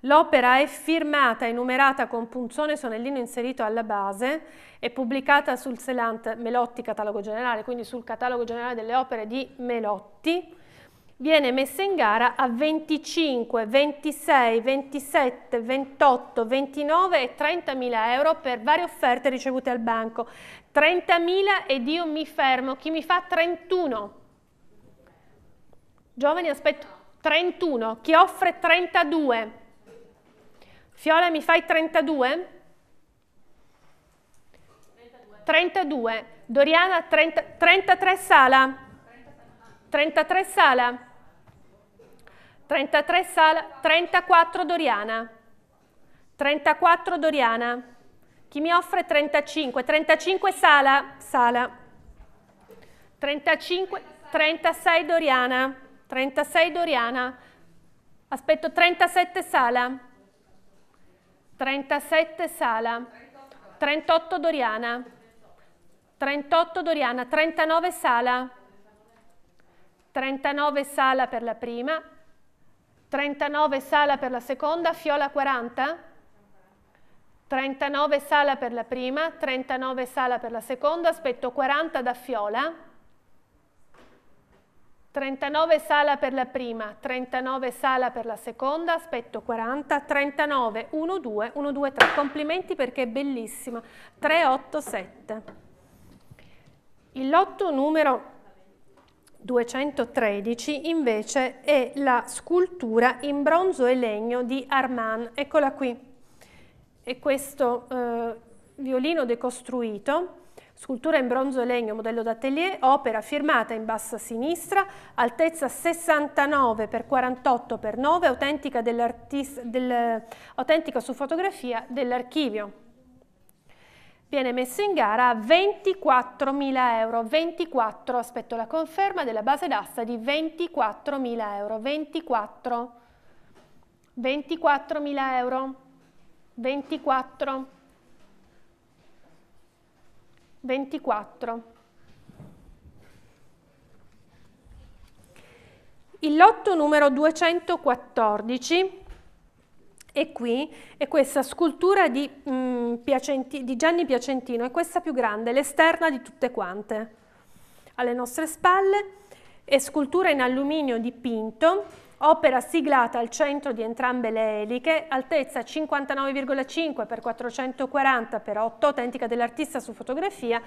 L'opera è firmata e numerata con punzone sonellino inserito alla base, è pubblicata sul Selant Melotti Catalogo Generale, quindi sul Catalogo Generale delle opere di Melotti viene messa in gara a 25, 26, 27, 28, 29 e 30 mila euro per varie offerte ricevute al banco. 30 mila ed io mi fermo. Chi mi fa 31? Giovani aspetto 31. Chi offre 32? Fiola mi fai 32? 32. Doriana 30, 33 Sala. 33 Sala. 33 Sala, 34 Doriana. 34 Doriana. Chi mi offre 35? 35 Sala. Sala. 35, 36 Doriana. 36 Doriana. Aspetto 37 Sala. 37 Sala. 38 Doriana. 38 Doriana. 39 Sala. 39 Sala per la prima. 39 sala per la seconda, Fiola 40, 39 sala per la prima, 39 sala per la seconda, aspetto 40 da Fiola, 39 sala per la prima, 39 sala per la seconda, aspetto 40, 39, 1, 2, 1, 2, 3. Complimenti perché è bellissima. 3, 8, 7. Il lotto numero 213 invece è la scultura in bronzo e legno di Armand. Eccola qui. È questo eh, violino decostruito Scultura in bronzo e legno, modello d'atelier, opera firmata in basso a sinistra, altezza 69 x 48 x 9, autentica, del, autentica su fotografia dell'archivio. Viene messo in gara a 24.000 euro, 24, aspetto la conferma della base d'asta di 24.000 euro, 24, 24.000 euro, 24. 24. Il lotto numero 214 è qui, è questa scultura di, mh, mm, di Gianni Piacentino, è questa più grande, l'esterna di tutte quante. Alle nostre spalle è scultura in alluminio dipinto, Opera siglata al centro di entrambe le eliche, altezza 59,5 x 440 x 8, autentica dell'artista su fotografia,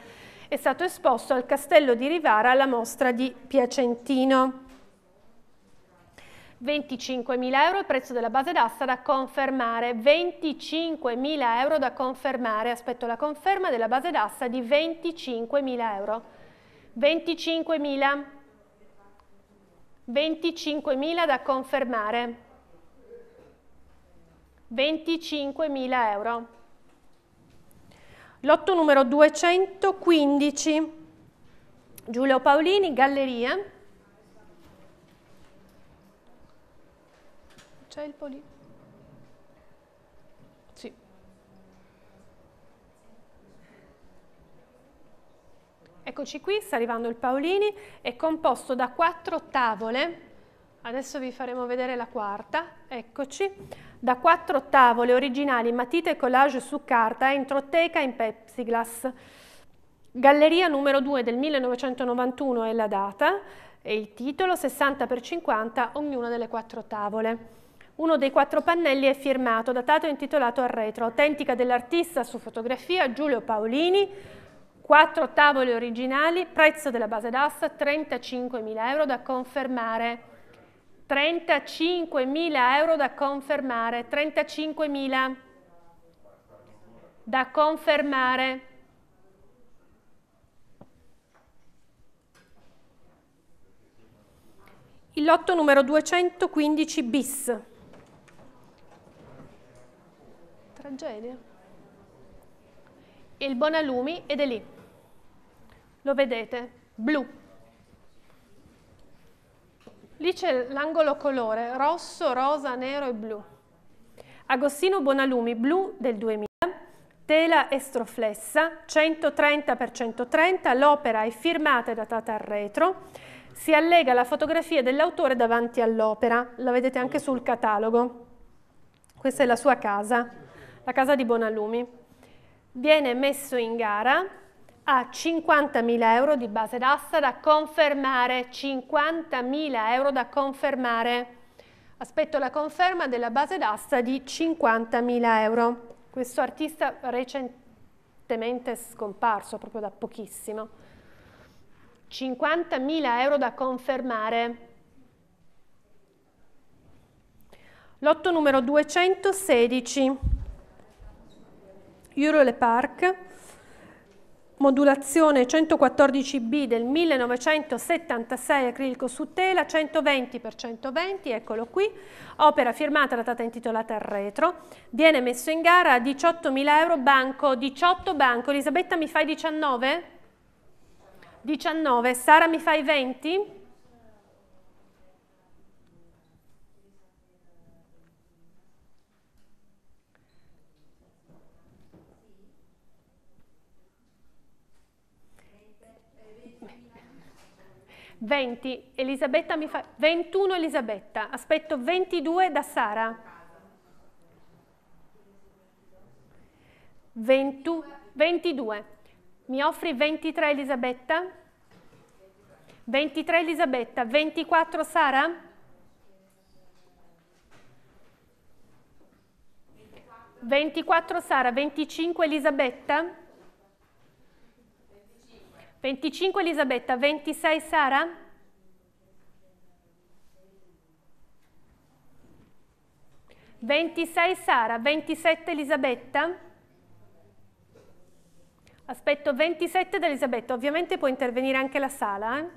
è stato esposto al Castello di Rivara alla mostra di Piacentino. 25.000 euro il prezzo della base d'asta da confermare, 25.000 euro da confermare, aspetto la conferma della base d'asta di 25.000 euro. 25.000 25.000 da confermare. 25.000 euro. Lotto numero 215, Giulio Paolini, Galleria. C'è il polino? Eccoci qui, sta arrivando il Paolini, è composto da quattro tavole, adesso vi faremo vedere la quarta, eccoci, da quattro tavole originali matite e collage su carta, entroteca in Pepsiglass. Galleria numero 2 del 1991 è la data e il titolo 60 x 50 ognuna delle quattro tavole. Uno dei quattro pannelli è firmato, datato e intitolato al retro, autentica dell'artista su fotografia Giulio Paolini, 4 tavole originali, prezzo della base d'asta 35.000 euro da confermare. 35.000 euro da confermare, 35.000 da confermare. Il lotto numero 215 bis. Tragedia. Il Bonalumi ed è lì. Lo vedete? Blu. Lì c'è l'angolo colore, rosso, rosa, nero e blu. Agostino Bonalumi, blu del 2000, tela estroflessa, 130 x 130, l'opera è firmata e datata al retro, si allega la fotografia dell'autore davanti all'opera, la vedete anche sul catalogo. Questa è la sua casa, la casa di Bonalumi. Viene messo in gara a 50.000 euro di base d'asta da confermare, 50.000 euro da confermare. Aspetto la conferma della base d'asta di 50.000 euro. Questo artista recentemente scomparso, proprio da pochissimo. 50.000 euro da confermare. Lotto numero 216, Euro Le Parc, modulazione 114B del 1976 acrilico su tela 120 x 120 eccolo qui. Opera firmata datata intitolata al retro. Viene messo in gara a 18.000 euro banco 18 banco. Elisabetta mi fai 19 19 Sara mi fai 20 20, Elisabetta mi fa 21 Elisabetta, aspetto 22 da Sara. 20, 22. Mi offri 23 Elisabetta? 23 Elisabetta, 24 Sara? 24 Sara, 25 Elisabetta? 25 Elisabetta, 26 Sara? 26 Sara, 27 Elisabetta? Aspetto 27 da Elisabetta, ovviamente può intervenire anche la sala. Eh?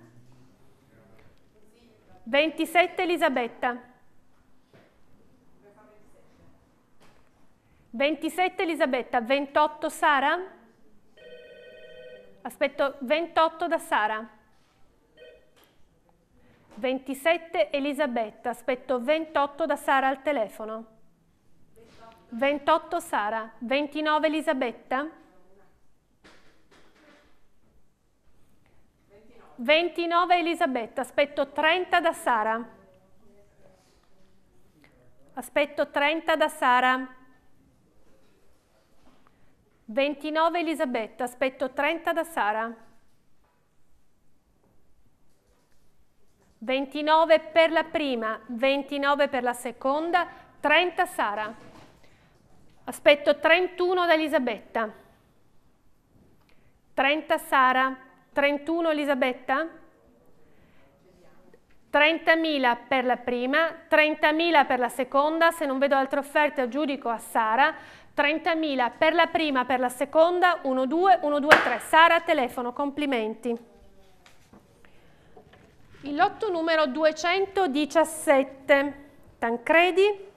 27 Elisabetta. 27 Elisabetta, 28 Sara? Aspetto 28 da Sara. 27 Elisabetta, aspetto 28 da Sara al telefono. 28 Sara, 29 Elisabetta. 29 Elisabetta, aspetto 30 da Sara. Aspetto 30 da Sara. 29 Elisabetta, aspetto 30 da Sara. 29 per la prima, 29 per la seconda, 30 Sara. Aspetto 31 da Elisabetta. 30 Sara, 31 Elisabetta. 30.000 per la prima, 30.000 per la seconda, se non vedo altre offerte aggiudico a Sara, 30.000 per la prima, per la seconda, 1, 2, 1, 2, 3. Sara, telefono, complimenti. Il lotto numero 217, Tancredi,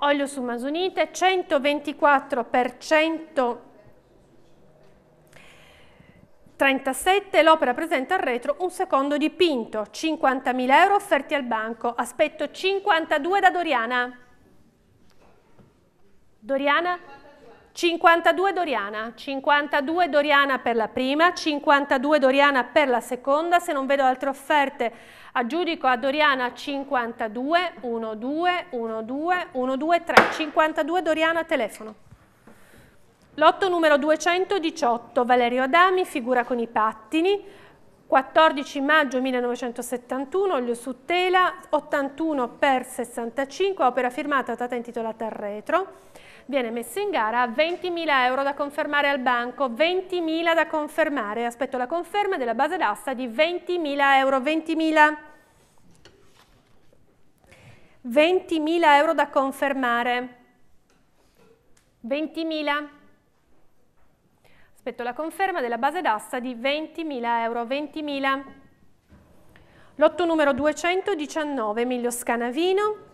olio su masonite, 124 per 137, l'opera presenta al retro un secondo dipinto, 50.000 euro offerti al banco, aspetto 52 da Doriana. Doriana? 52 Doriana, 52 Doriana per la prima, 52 Doriana per la seconda, se non vedo altre offerte aggiudico a Doriana 52, 1, 2, 1, 2, 1, 2, 3, 52 Doriana telefono. Lotto numero 218, Valerio Adami, figura con i pattini, 14 maggio 1971, olio su tela, 81 per 65, opera firmata, data intitolata al retro viene messo in gara a 20.000 euro da confermare al banco, 20.000 da confermare, aspetto la conferma della base d'asta di 20.000 euro, 20.000 20.000 euro da confermare, 20.000 aspetto la conferma della base d'asta di 20.000 euro, 20.000 lotto numero 219, Emilio Scanavino,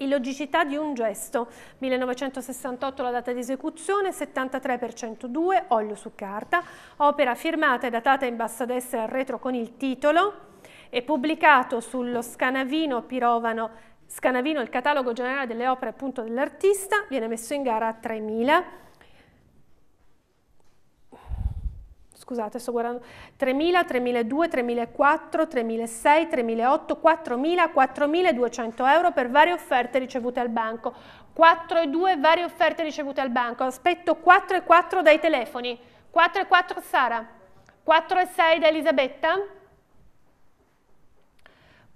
Illogicità di un gesto, 1968 la data di esecuzione, 73 per 102, olio su carta, opera firmata e datata in basso a destra al retro con il titolo. E pubblicato sullo Scanavino Pirovano, Scanavino il catalogo generale delle opere appunto dell'artista, viene messo in gara a 3.000 scusate, sto guardando, 3.000, 3.200, 3.400, 3.600, 3.800, 4.000, 4.200 euro per varie offerte ricevute al banco. 4 e 2 varie offerte ricevute al banco. Aspetto 4 e 4 dai telefoni. 4 e 4 Sara. 4 e 6 da Elisabetta.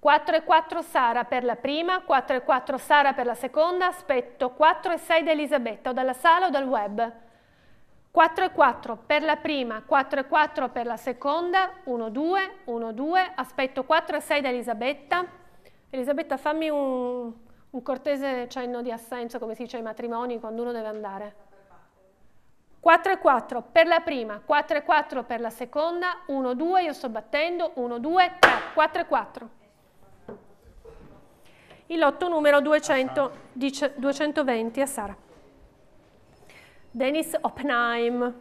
4 e 4 Sara per la prima, 4 e 4 Sara per la seconda, aspetto 4 e 6 da Elisabetta o dalla sala o dal web. 4 e 4 per la prima, 4 e 4 per la seconda, 1, 2, 1, 2, aspetto 4 e 6 da Elisabetta. Elisabetta fammi un, un cortese cenno di assenso come si dice ai matrimoni quando uno deve andare. 4 e 4 per la prima, 4 e 4 per la seconda, 1, 2, io sto battendo, 1, 2, 3, 4 e 4. Il lotto numero 200, 220 a Sara. Dennis Oppenheim,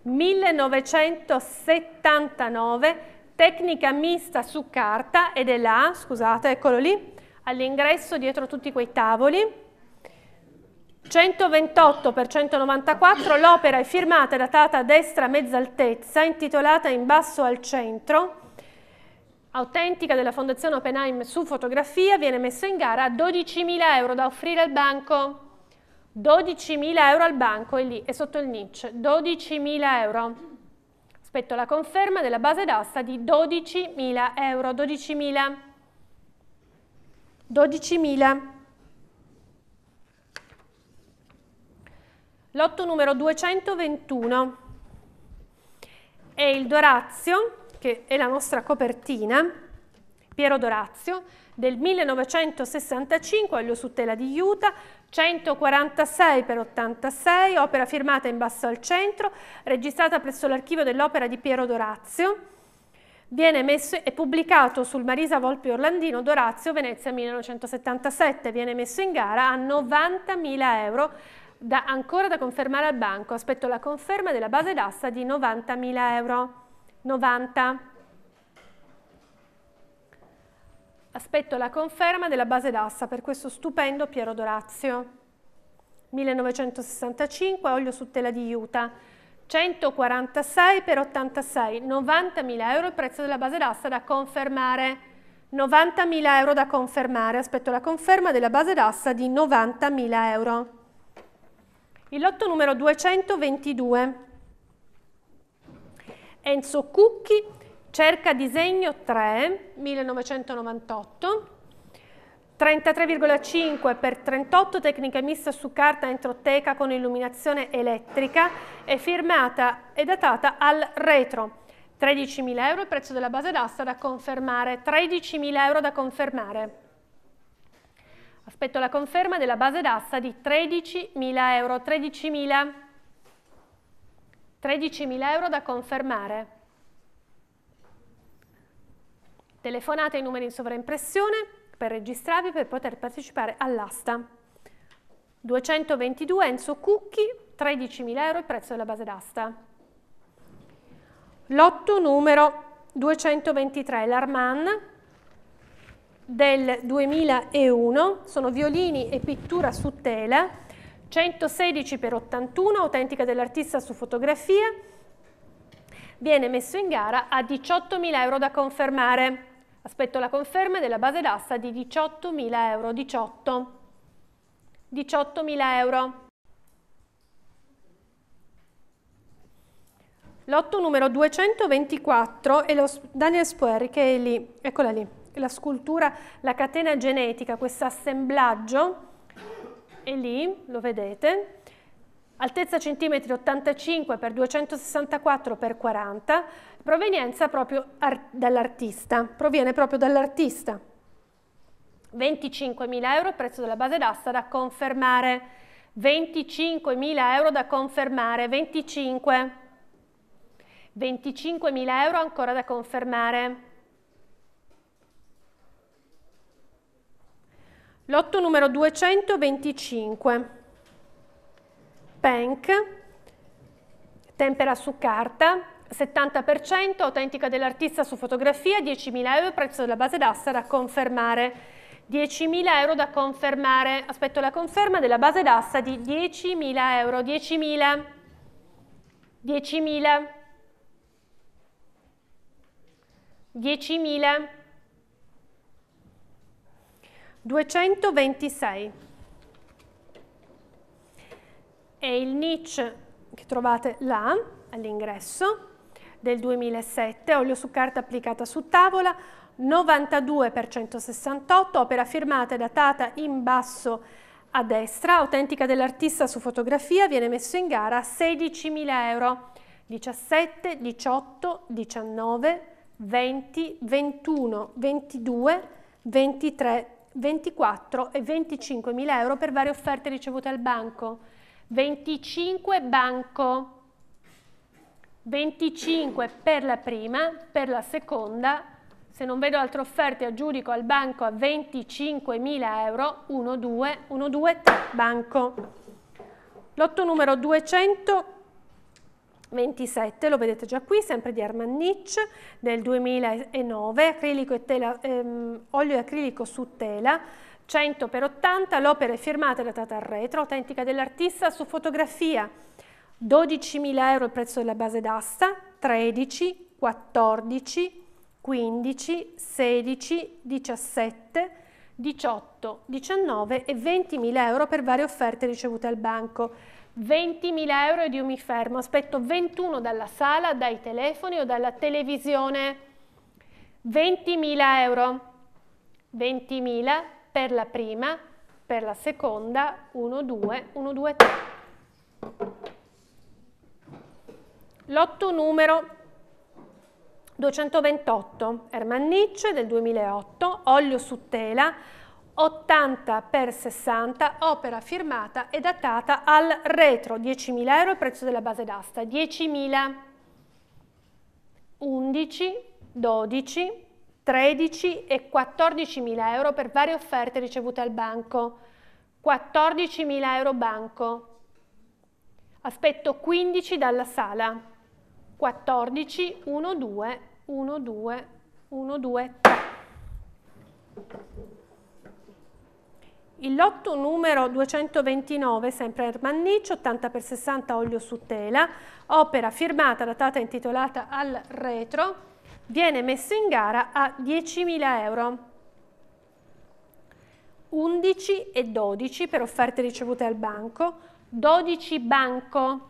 1979, tecnica mista su carta ed è là, scusate, eccolo lì, all'ingresso dietro tutti quei tavoli. 128 per 194, l'opera è firmata e datata a destra a mezza altezza, intitolata in basso al centro, autentica della Fondazione Oppenheim su fotografia, viene messa in gara a 12.000 euro da offrire al banco. 12.000 euro al banco, è lì, è sotto il niche, 12.000 euro. Aspetto la conferma della base d'asta di 12.000 euro. 12.000. 12.000. Lotto numero 221 è il Dorazio, che è la nostra copertina, Piero Dorazio, del 1965, olio su tela di Utah, 146 per 86, opera firmata in basso al centro, registrata presso l'archivio dell'opera di Piero Dorazio, viene messo, è pubblicato sul Marisa Volpi Orlandino Dorazio Venezia 1977, viene messo in gara a 90.000 euro da, ancora da confermare al banco. Aspetto la conferma della base d'asta di 90.000 euro. 90. Aspetto la conferma della base d'asta per questo stupendo Piero Dorazio. 1965, olio su tela di Utah. 146 per 86, 90.000 euro il prezzo della base d'asta da confermare. 90.000 euro da confermare, aspetto la conferma della base d'asta di 90.000 euro. Il lotto numero 222. Enzo Cucchi, cerca disegno 3, 1998. 33,5 per 38, tecnica mista su carta entroteca con illuminazione elettrica, è firmata e datata al retro. 13.000 euro il prezzo della base d'asta da confermare. 13.000 euro da confermare. Aspetto la conferma della base d'asta di 13.000 euro. 13.000 13.000 euro da confermare. Telefonate ai numeri in sovraimpressione per registrarvi per poter partecipare all'asta. 222 Enzo Cucchi, 13.000 euro il prezzo della base d'asta. Lotto numero 223 L'Arman, del 2001, sono violini e pittura su tela, 116 x 81, autentica dell'artista su fotografia, viene messo in gara a 18.000 euro da confermare. Aspetto la conferma della base d'asta di 18.000 euro, 18. 18.000 euro. Lotto numero 224 è lo Daniel Spueri che è lì, eccola lì la scultura, la catena genetica, questo assemblaggio, è lì, lo vedete, altezza centimetri 85 x 264 x 40, provenienza proprio dall'artista, proviene proprio dall'artista. 25.000 euro il prezzo della base d'asta da confermare. 25.000 euro da confermare, 25. 25.000 euro ancora da confermare. Lotto numero 225. Pank, tempera su carta, 70%, autentica dell'artista su fotografia, 10.000 euro, prezzo della base d'asta da confermare. 10.000 euro da confermare, aspetto la conferma della base d'asta di 10.000 euro, 10.000, 10.000, 10.000, 226 è il niche che trovate là all'ingresso del 2007, olio su carta applicata su tavola, 92 per 168, opera firmata e datata in basso a destra, autentica dell'artista su fotografia, viene messo in gara a 16.000 euro, 17, 18, 19, 20, 21, 22, 23, 24 e 25 mila euro per varie offerte ricevute al banco. 25 banco, 25 per la prima, per la seconda, se non vedo altre offerte aggiudico al banco a 25 mila euro, 1, 2, 1, 2, 3, banco. Lotto numero 200 27, lo vedete già qui, sempre di Herman Nietzsche del 2009, acrilico e tela, ehm, olio acrilico su tela, 100 x 80, l'opera è firmata e datata al retro, autentica dell'artista su fotografia, 12.000 euro il prezzo della base d'asta, 13, 14, 15, 16, 17, 18, 19 e 20.000 euro per varie offerte ricevute al banco. 20.000 euro ed io mi fermo, aspetto 21 dalla sala, dai telefoni o dalla televisione. 20.000 euro, 20.000 per la prima, per la seconda, 1, 2, 1, 2, 3. Lotto numero 228, Ermannice del 2008, olio su tela, 80 per 60, opera firmata e datata al retro, 10.000 euro il prezzo della base d'asta, 10.000, 11, 12, 13 e 14.000 euro per varie offerte ricevute al banco, 14.000 euro banco, aspetto 15 dalla sala, 14, 1, 2, 1, 2, 1, 2, 3. Il lotto numero 229, sempre Ermanniccio, 80 x 60 olio su tela, opera firmata, datata e intitolata al retro, viene messo in gara a 10.000 euro. 11 e 12 per offerte ricevute al banco, 12 banco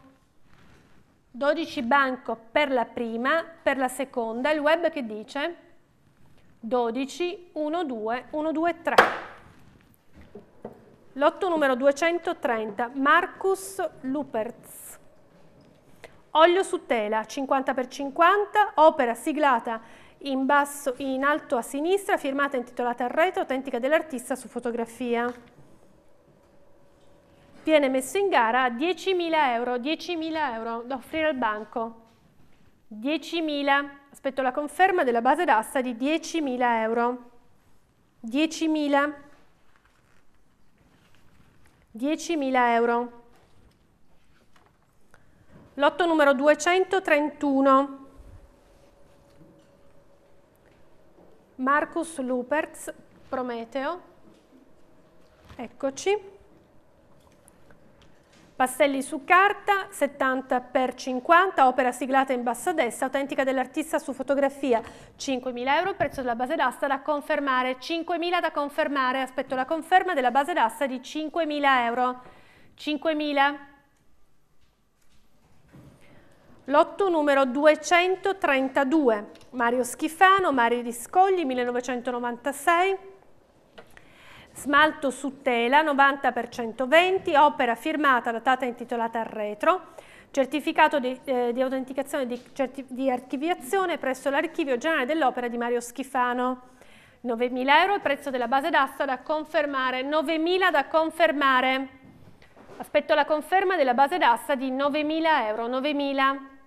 12 banco per la prima, per la seconda, il web che dice 12, 1, 2, 1, 2, 3. Lotto numero 230, Marcus Lupertz. Olio su tela, 50 x 50, opera siglata in, basso, in alto a sinistra, firmata e intitolata al retro, autentica dell'artista su fotografia viene messo in gara a 10.000 euro, 10.000 euro da offrire al banco. 10.000, aspetto la conferma della base d'asta di 10.000 euro. 10.000. 10.000 euro. Lotto numero 231. Marcus Lupertz, Prometeo. Eccoci. Pastelli su carta, 70 x 50, opera siglata in basso a destra, autentica dell'artista su fotografia, 5.000 euro, prezzo della base d'asta da confermare, 5.000 da confermare, aspetto la conferma della base d'asta di 5.000 euro, 5.000. Lotto numero 232, Mario Schifano, Mario Discogli, 1996, smalto su tela 90 x 120, opera firmata, datata e intitolata al retro, certificato di, eh, di autenticazione di, di, archiviazione presso l'archivio generale dell'opera di Mario Schifano. 9.000 euro il prezzo della base d'asta da confermare, 9.000 da confermare. Aspetto la conferma della base d'asta di 9.000 euro, 9.000.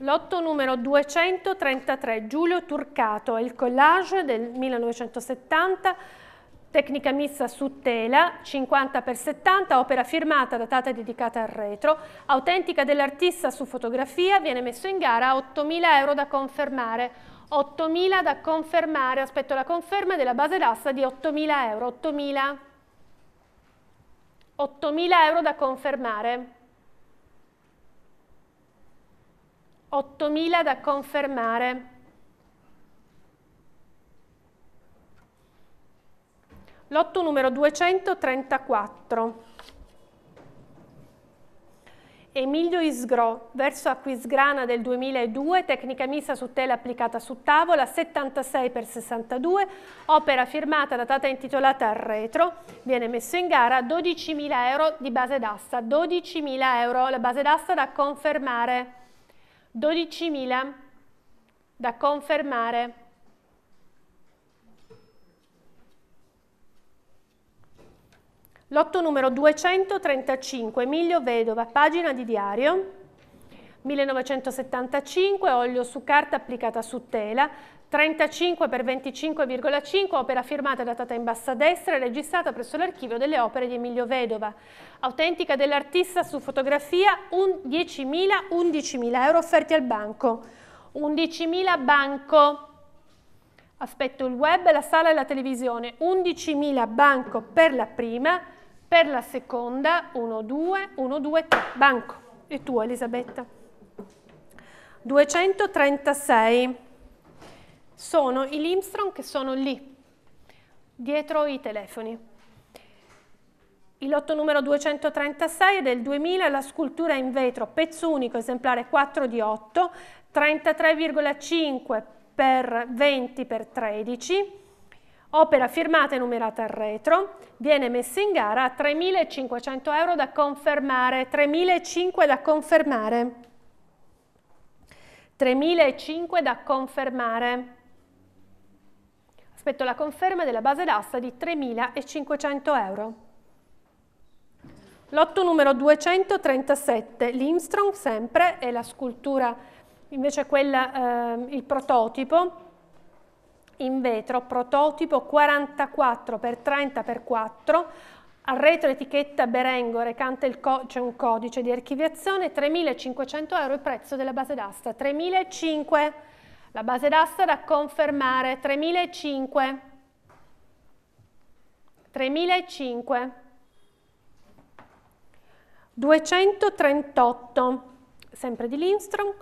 Lotto numero 233, Giulio Turcato, il collage del 1970, tecnica mista su tela, 50 x 70, opera firmata, datata e dedicata al retro, autentica dell'artista su fotografia, viene messo in gara a 8.000 euro da confermare. 8.000 da confermare, aspetto la conferma della base d'asta di 8.000 euro. 8.000 8.000 euro da confermare. 8.000 da confermare. Lotto numero 234. Emilio Isgro, verso Aquisgrana del 2002, tecnica mista su tela applicata su tavola, 76 x 62, opera firmata, datata intitolata al retro, viene messo in gara 12.000 euro di base d'asta, 12.000 euro, la base d'asta da confermare. 12.000 da confermare. Lotto numero 235, Emilio Vedova, pagina di diario, 1975, olio su carta applicata su tela, 35 x 25,5, opera firmata e datata in bassa a destra e registrata presso l'archivio delle opere di Emilio Vedova. Autentica dell'artista su fotografia, 10.000, 11.000 euro offerti al banco. 11.000 banco. Aspetto il web, la sala e la televisione. 11.000 banco per la prima, per la seconda, 1, 2, 1, 2, 3. Banco. E tu Elisabetta? 236 sono i Limstrom che sono lì, dietro i telefoni. Il lotto numero 236 è del 2000, la scultura in vetro, pezzo unico, esemplare 4 di 8, 33,5 per 20 per 13, opera firmata e numerata al retro, viene messa in gara a 3.500 euro da confermare, 3.500 da confermare, 3.500 da confermare. Aspetto la conferma della base d'asta di 3.500 euro. Lotto numero 237, l'Imstrong sempre, è la scultura, invece quella, eh, il prototipo, in vetro, prototipo 44 x 30 x 4, al retro etichetta Berengo recante c'è un codice di archiviazione, 3.500 euro il prezzo della base d'asta, 3.500, la base d'asta da confermare, 3.500, 3.500, 238, sempre di Lindstrom,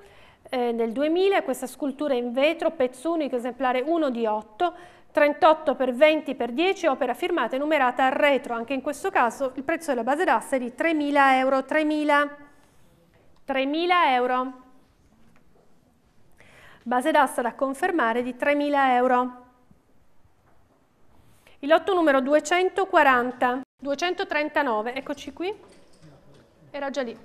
eh, nel 2000 questa scultura in vetro, pezzo unico, esemplare 1 di 8, 38 per 20 per 10, opera firmata e numerata al retro. Anche in questo caso il prezzo della base d'asta è di 3.000 euro, 3.000, 3.000 euro. Base d'asta da confermare di 3.000 euro. Il lotto numero 240, 239, eccoci qui, era già lì.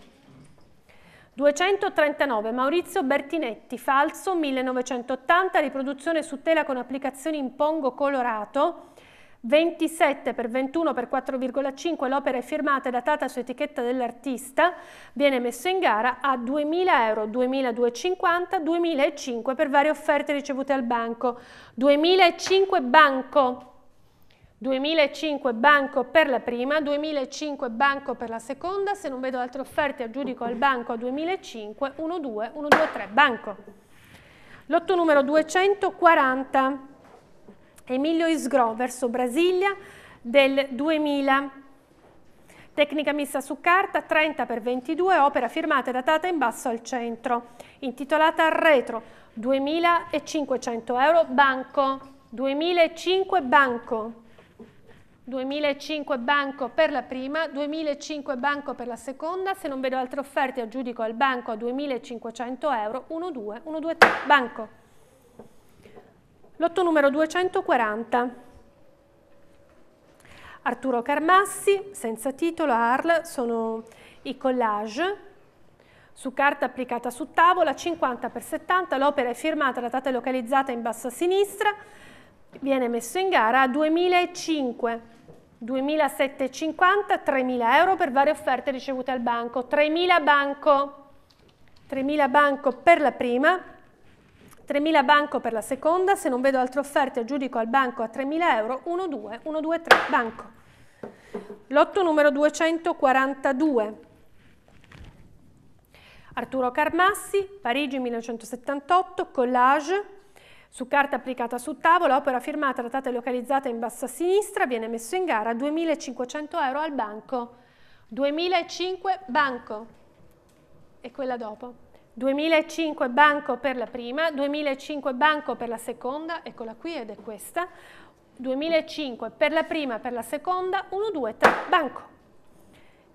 239 Maurizio Bertinetti, falso 1980, riproduzione su tela con applicazioni in pongo colorato, 27 x 21 x 4,5 l'opera è firmata e datata su etichetta dell'artista, viene messo in gara a 2.000 euro, 2.250, 2.005 per varie offerte ricevute al banco, 2.005 banco, 2005 banco per la prima, 2005 banco per la seconda, se non vedo altre offerte aggiudico al banco a 2005, 1, 2, 1, 2, 3, banco. Lotto numero 240, Emilio Isgro verso Brasilia del 2000. Tecnica messa su carta 30 x 22, opera firmata e datata in basso al centro, intitolata retro, 2500 euro, banco, 2005 banco. 2005 banco per la prima, 2005 banco per la seconda, se non vedo altre offerte aggiudico al banco a 2500 euro, 1, 2, 1, 2, 3, banco. Lotto numero 240. Arturo Carmassi, senza titolo, ARL, sono i collage. Su carta applicata su tavola, 50 x 70, l'opera è firmata, datata e localizzata in basso a sinistra, viene messo in gara a 2005 2.750, 3.000 euro per varie offerte ricevute al banco, 3.000 banco, 3.000 banco per la prima, 3.000 banco per la seconda, se non vedo altre offerte aggiudico al banco a 3.000 euro, 1, 2, 1, 2, 3, banco. Lotto numero 242. Arturo Carmassi, Parigi 1978, collage, su carta applicata su tavola, opera firmata, datata e localizzata in basso a sinistra, viene messo in gara 2.500 euro al banco. 2005 banco. E quella dopo. 2005 banco per la prima, 2005 banco per la seconda, eccola qui ed è questa. 2005 per la prima, per la seconda, 1, 2, 3, banco.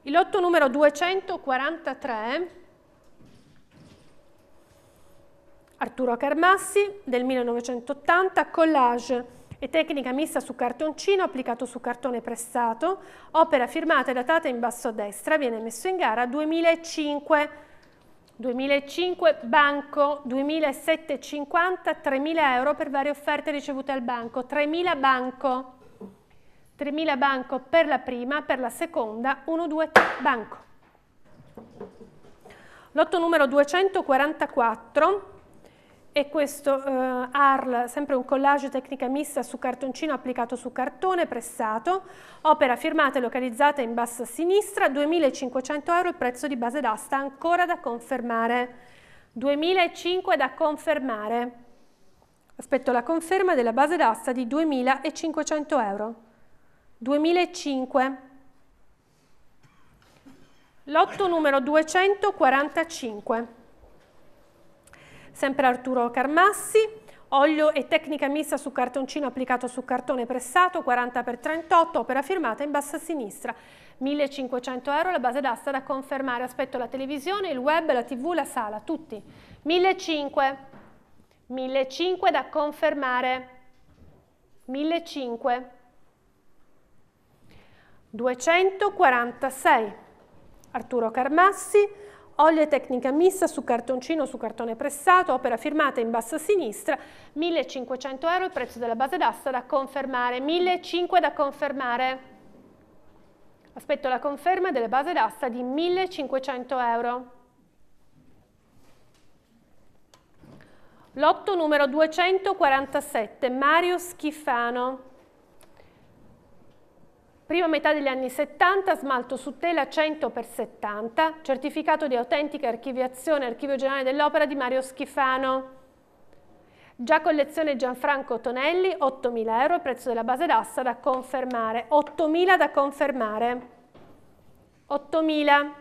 Il lotto numero 243 Arturo Carmassi del 1980, collage e tecnica mista su cartoncino applicato su cartone pressato, opera firmata e datata in basso a destra, viene messo in gara 2005, 2005 banco, 2750, 3000 euro per varie offerte ricevute al banco, 3000 banco, 3000 banco per la prima, per la seconda, 1, 2, 3, banco. Lotto numero 244, e questo eh, ARL, sempre un collage tecnica mista su cartoncino applicato su cartone pressato, opera firmata e localizzata in basso a sinistra, 2.500 euro il prezzo di base d'asta, ancora da confermare, 2.500 da confermare, aspetto la conferma della base d'asta di 2.500 euro, 2.500 Lotto numero 245 sempre Arturo Carmassi, olio e tecnica mista su cartoncino applicato su cartone pressato 40 x 38, opera firmata in basso a sinistra. 1500 euro la base d'asta da confermare, aspetto la televisione, il web, la tv, la sala, tutti. 1500, 1500 da confermare, 1500, 246, Arturo Carmassi, olio e tecnica mista su cartoncino su cartone pressato, opera firmata in basso a sinistra, 1500 euro il prezzo della base d'asta da confermare, 1500 da confermare. Aspetto la conferma delle base d'asta di 1500 euro. Lotto numero 247, Mario Schifano. Prima metà degli anni 70, smalto su tela 100x70, certificato di autentica archiviazione, archivio generale dell'opera di Mario Schifano. Già collezione Gianfranco Tonelli, 8.000 euro, prezzo della base d'asta da confermare. 8.000 da confermare. 8.000.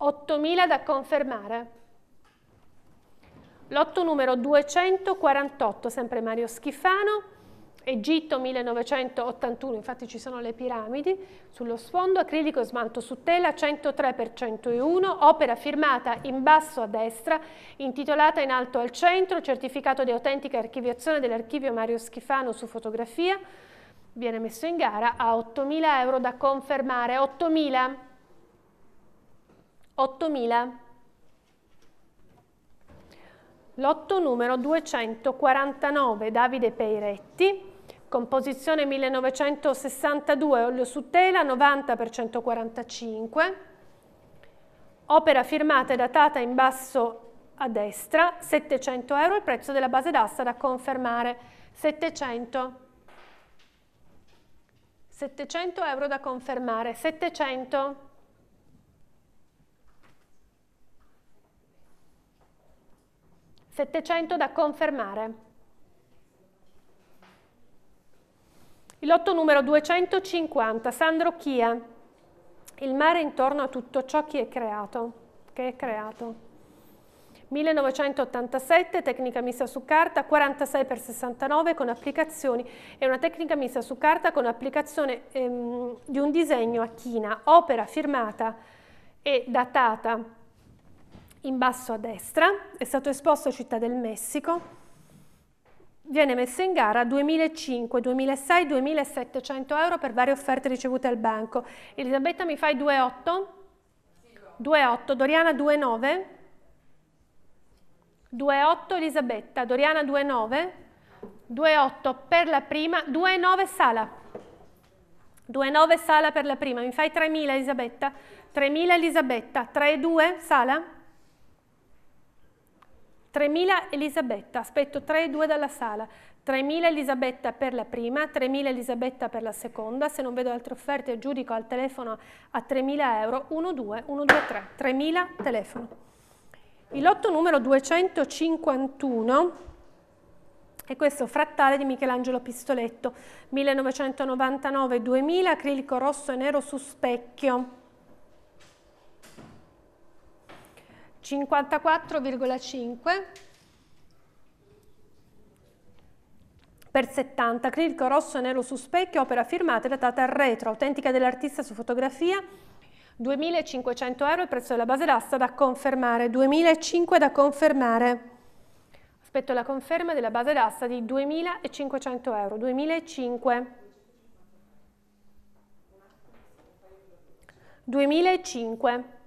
8.000 da confermare. Lotto numero 248, sempre Mario Schifano. Egitto 1981, infatti ci sono le piramidi, sullo sfondo acrilico e smalto su tela 103x101, opera firmata in basso a destra, intitolata in alto al centro, certificato di autentica archiviazione dell'archivio Mario Schifano su fotografia, viene messo in gara a 8.000 euro da confermare, 8.000, 8.000. Lotto numero 249, Davide Peiretti, composizione 1962, olio su tela 90 x 145, opera firmata e datata in basso a destra, 700 euro, il prezzo della base d'asta da confermare, 700 700 euro da confermare, 700 700 da confermare. Il lotto numero 250, Sandro Chia. Il mare intorno a tutto ciò che è creato. Che è creato. 1987, tecnica messa su carta, 46x69 con applicazioni e una tecnica messa su carta con applicazione ehm, di un disegno a china, opera firmata e datata in basso a destra, è stato esposto a Città del Messico, viene messa in gara 2005, 2006, 2700 euro per varie offerte ricevute al banco. Elisabetta mi fai 2,8? 2,8, Doriana 2,9? 2,8 Elisabetta, Doriana 2,9? 2,8 per la prima, 2,9 Sala. 2,9 Sala per la prima, mi fai 3.000 Elisabetta? 3.000 Elisabetta, 3,2 Sala? 3.000 Elisabetta, aspetto 3 e 2 dalla sala, 3.000 Elisabetta per la prima, 3.000 Elisabetta per la seconda, se non vedo altre offerte aggiudico al telefono a 3.000 euro, 1, 2, 1, 2, 3, 3.000 telefono. Il lotto numero 251 è questo frattale di Michelangelo Pistoletto, 1999-2000, acrilico rosso e nero su specchio. 54,5 per 70, acrilico rosso e nero su specchio, opera firmata e datata al retro, autentica dell'artista su fotografia, 2.500 euro il prezzo della base d'asta da confermare, 2.500 da confermare. Aspetto la conferma della base d'asta di 2.500 euro, 2.500. 2.500.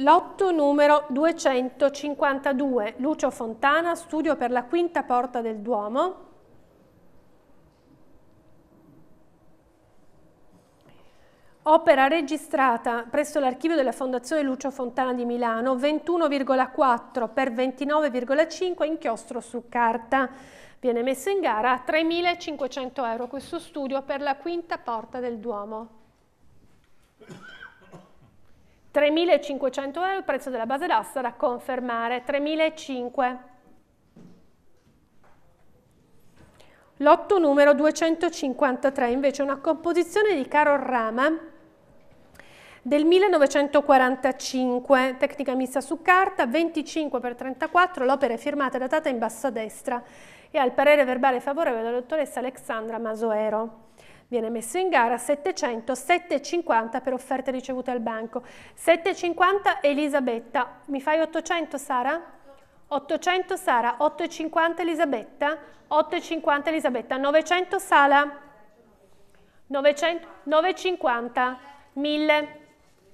Lotto numero 252, Lucio Fontana, studio per la quinta porta del Duomo. Opera registrata presso l'archivio della Fondazione Lucio Fontana di Milano, 21,4 per 29,5 inchiostro su carta. Viene messo in gara a 3.500 euro questo studio per la quinta porta del Duomo. 3.500 euro il prezzo della base d'asta da confermare, 3.500. Lotto numero 253 invece è una composizione di Carol Rama del 1945, tecnica messa su carta, 25 x 34, l'opera è firmata e datata in basso a destra e al parere verbale favorevole della dottoressa Alexandra Masoero. Viene messo in gara 700, 750 per offerte ricevute al banco. 750 Elisabetta, mi fai 800 Sara? 800 Sara, 850 Elisabetta, 850 Elisabetta, 900 Sala, 900, 950, 1000,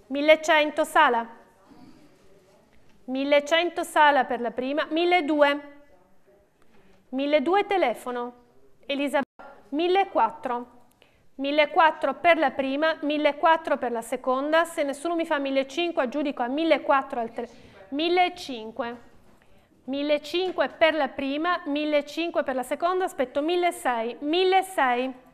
1100 Sala, 1100 Sala per la prima, 1200, 1200 telefono, Elisabetta, 1400. 1400 per la prima, 1400 per la seconda, se nessuno mi fa 1500 aggiudico a 1400 al tre, 1500. 1500 per la prima, 1500 per la seconda, aspetto 1600, 1600.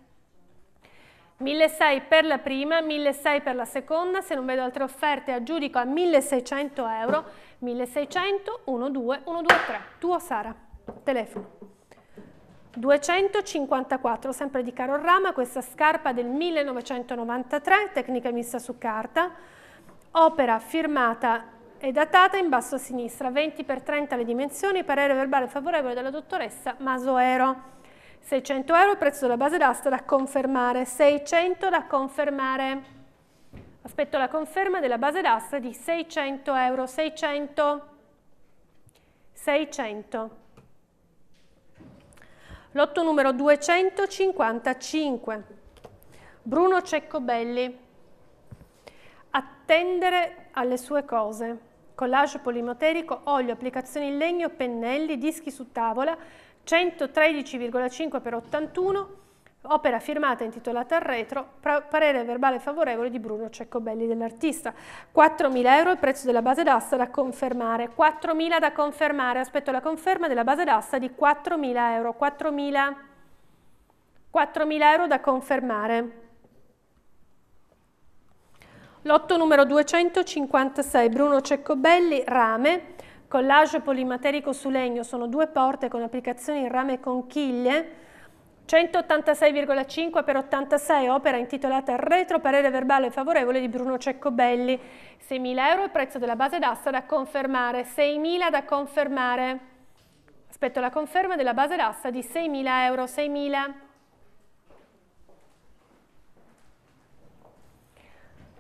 1600 per la prima, 1600 per la seconda, se non vedo altre offerte aggiudico a 1600 euro, 1600, 1, 2, 1, 2, 3, tuo Sara, telefono. 254, sempre di Carorama, questa scarpa del 1993, tecnica messa su carta, opera firmata e datata in basso a sinistra, 20 x 30 le dimensioni, parere verbale favorevole della dottoressa Masoero. 600 euro il prezzo della base d'asta da confermare, 600 da confermare. Aspetto la conferma della base d'asta di 600 euro, 600, 600. Lotto numero 255. Bruno Ceccobelli. Attendere alle sue cose. Collage polimoterico, olio, applicazioni in legno, pennelli, dischi su tavola, 113,5 x 81, opera firmata intitolata al retro, parere verbale favorevole di Bruno Ceccobelli dell'artista. 4.000 euro il prezzo della base d'asta da confermare, 4.000 da confermare, aspetto la conferma della base d'asta di 4.000 euro, 4.000 4.000 euro da confermare. Lotto numero 256, Bruno Ceccobelli, rame, collage polimaterico su legno, sono due porte con applicazioni in rame conchiglie, 186,5 per 86, opera intitolata Retro, parere verbale favorevole di Bruno Ceccobelli. 6.000 euro il prezzo della base d'asta da confermare, 6.000 da confermare. Aspetto la conferma della base d'asta di 6.000 euro, 6.000.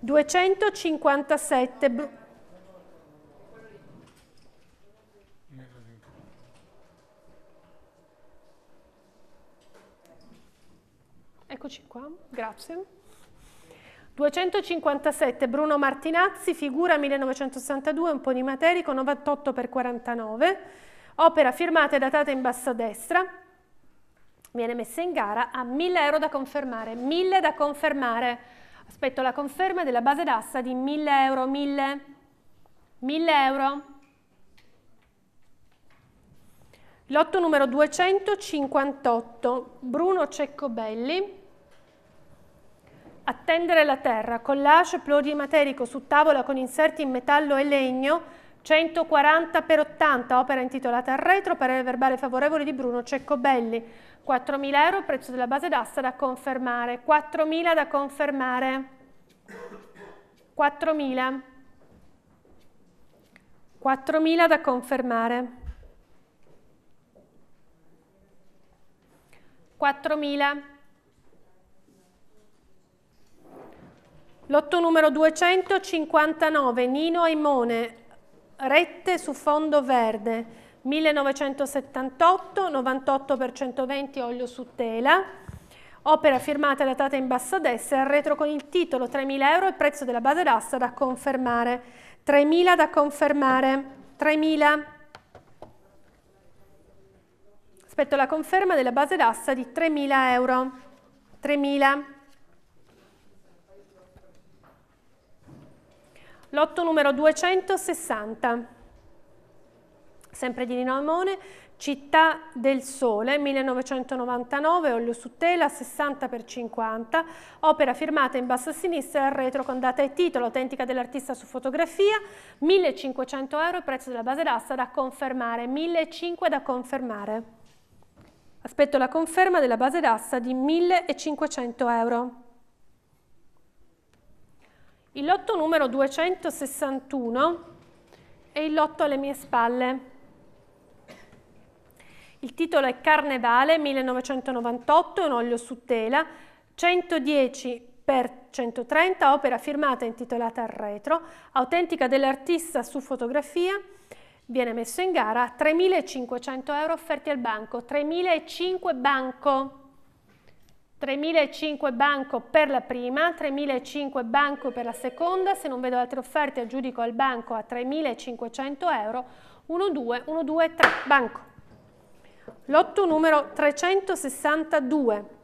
257 Eccoci qua, grazie. 257 Bruno Martinazzi, figura 1962, un po' di materico, 98 x 49, opera firmata e datata in basso a destra, viene messa in gara a 1000 euro da confermare, 1000 da confermare, aspetto la conferma della base d'asta di 1000 euro, 1000, 1000 euro. Lotto numero 258, Bruno Ceccobelli, Attendere la terra, collage plurimaterico su tavola con inserti in metallo e legno, 140 x 80, opera intitolata al retro, parere verbale favorevole di Bruno Ceccobelli. 4.000 euro, prezzo della base d'asta da confermare. 4.000 da confermare. 4.000. 4.000 da confermare. 4.000. Lotto numero 259, Nino Aimone, rette su fondo verde, 1978, 98 x 120 olio su tela, opera firmata e datata in basso a destra, retro con il titolo 3.000 euro e prezzo della base d'asta da confermare, 3.000 da confermare, 3.000. Aspetto la conferma della base d'asta di 3.000 euro, 3.000. Lotto numero 260, sempre di Nino Amone, Città del Sole, 1999, olio su tela, 60 x 50, opera firmata in basso a sinistra e retro con data e titolo, autentica dell'artista su fotografia, 1500 euro, prezzo della base d'asta da confermare, 1500 da confermare. Aspetto la conferma della base d'asta di 1500 euro. Il lotto numero 261 è il lotto alle mie spalle. Il titolo è Carnevale 1998, un olio su tela, 110 per 130, opera firmata intitolata al retro, autentica dell'artista su fotografia, viene messo in gara 3.500 euro offerti al banco, 3.500 banco, 3.500 banco per la prima, 3.500 banco per la seconda, se non vedo altre offerte aggiudico al banco a 3.500 euro, 1, 2, 1, 2, 3, banco. Lotto numero 362,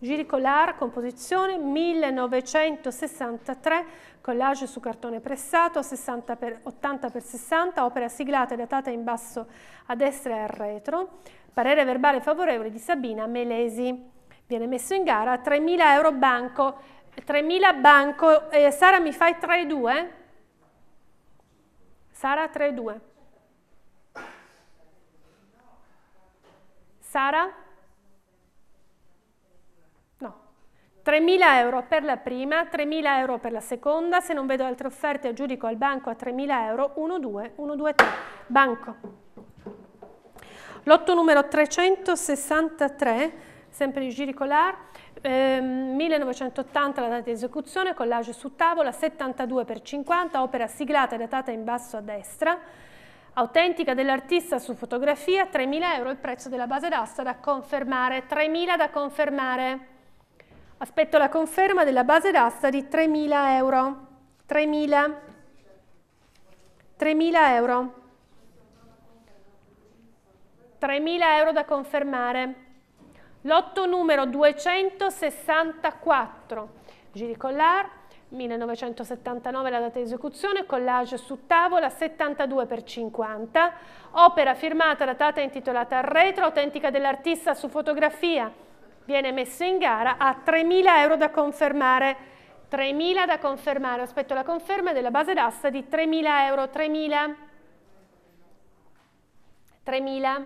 Giricolar, composizione 1963, collage su cartone pressato 60 per, 80 x 60, opera siglata e datata in basso a destra e a retro, parere verbale favorevole di Sabina Melesi. Viene messo in gara 3.000 euro banco, 3.000 banco, eh, Sara mi fai 3-2? Sara 3-2. Sara? No. 3.000 euro per la prima, 3.000 euro per la seconda, se non vedo altre offerte aggiudico al banco a 3.000 euro, 1, 2, 1, 2, 3, banco. Lotto numero 363, sempre di Giricolar, eh, 1980 la data di esecuzione, collage su tavola, 72 per 50, opera siglata e datata in basso a destra, Autentica dell'artista su fotografia, 3.000 euro il prezzo della base d'asta da confermare, 3.000 da confermare. Aspetto la conferma della base d'asta di 3.000 euro. 3.000. 3.000 euro. 3.000 euro da confermare. Lotto numero 264. Giri collar, 1979 la data di esecuzione, collage su tavola 72 x 50, opera firmata, datata e intitolata retro, autentica dell'artista su fotografia, viene messa in gara a 3.000 euro da confermare, 3.000 da confermare, aspetto la conferma della base d'asta di 3.000 euro, 3.000, 3.000,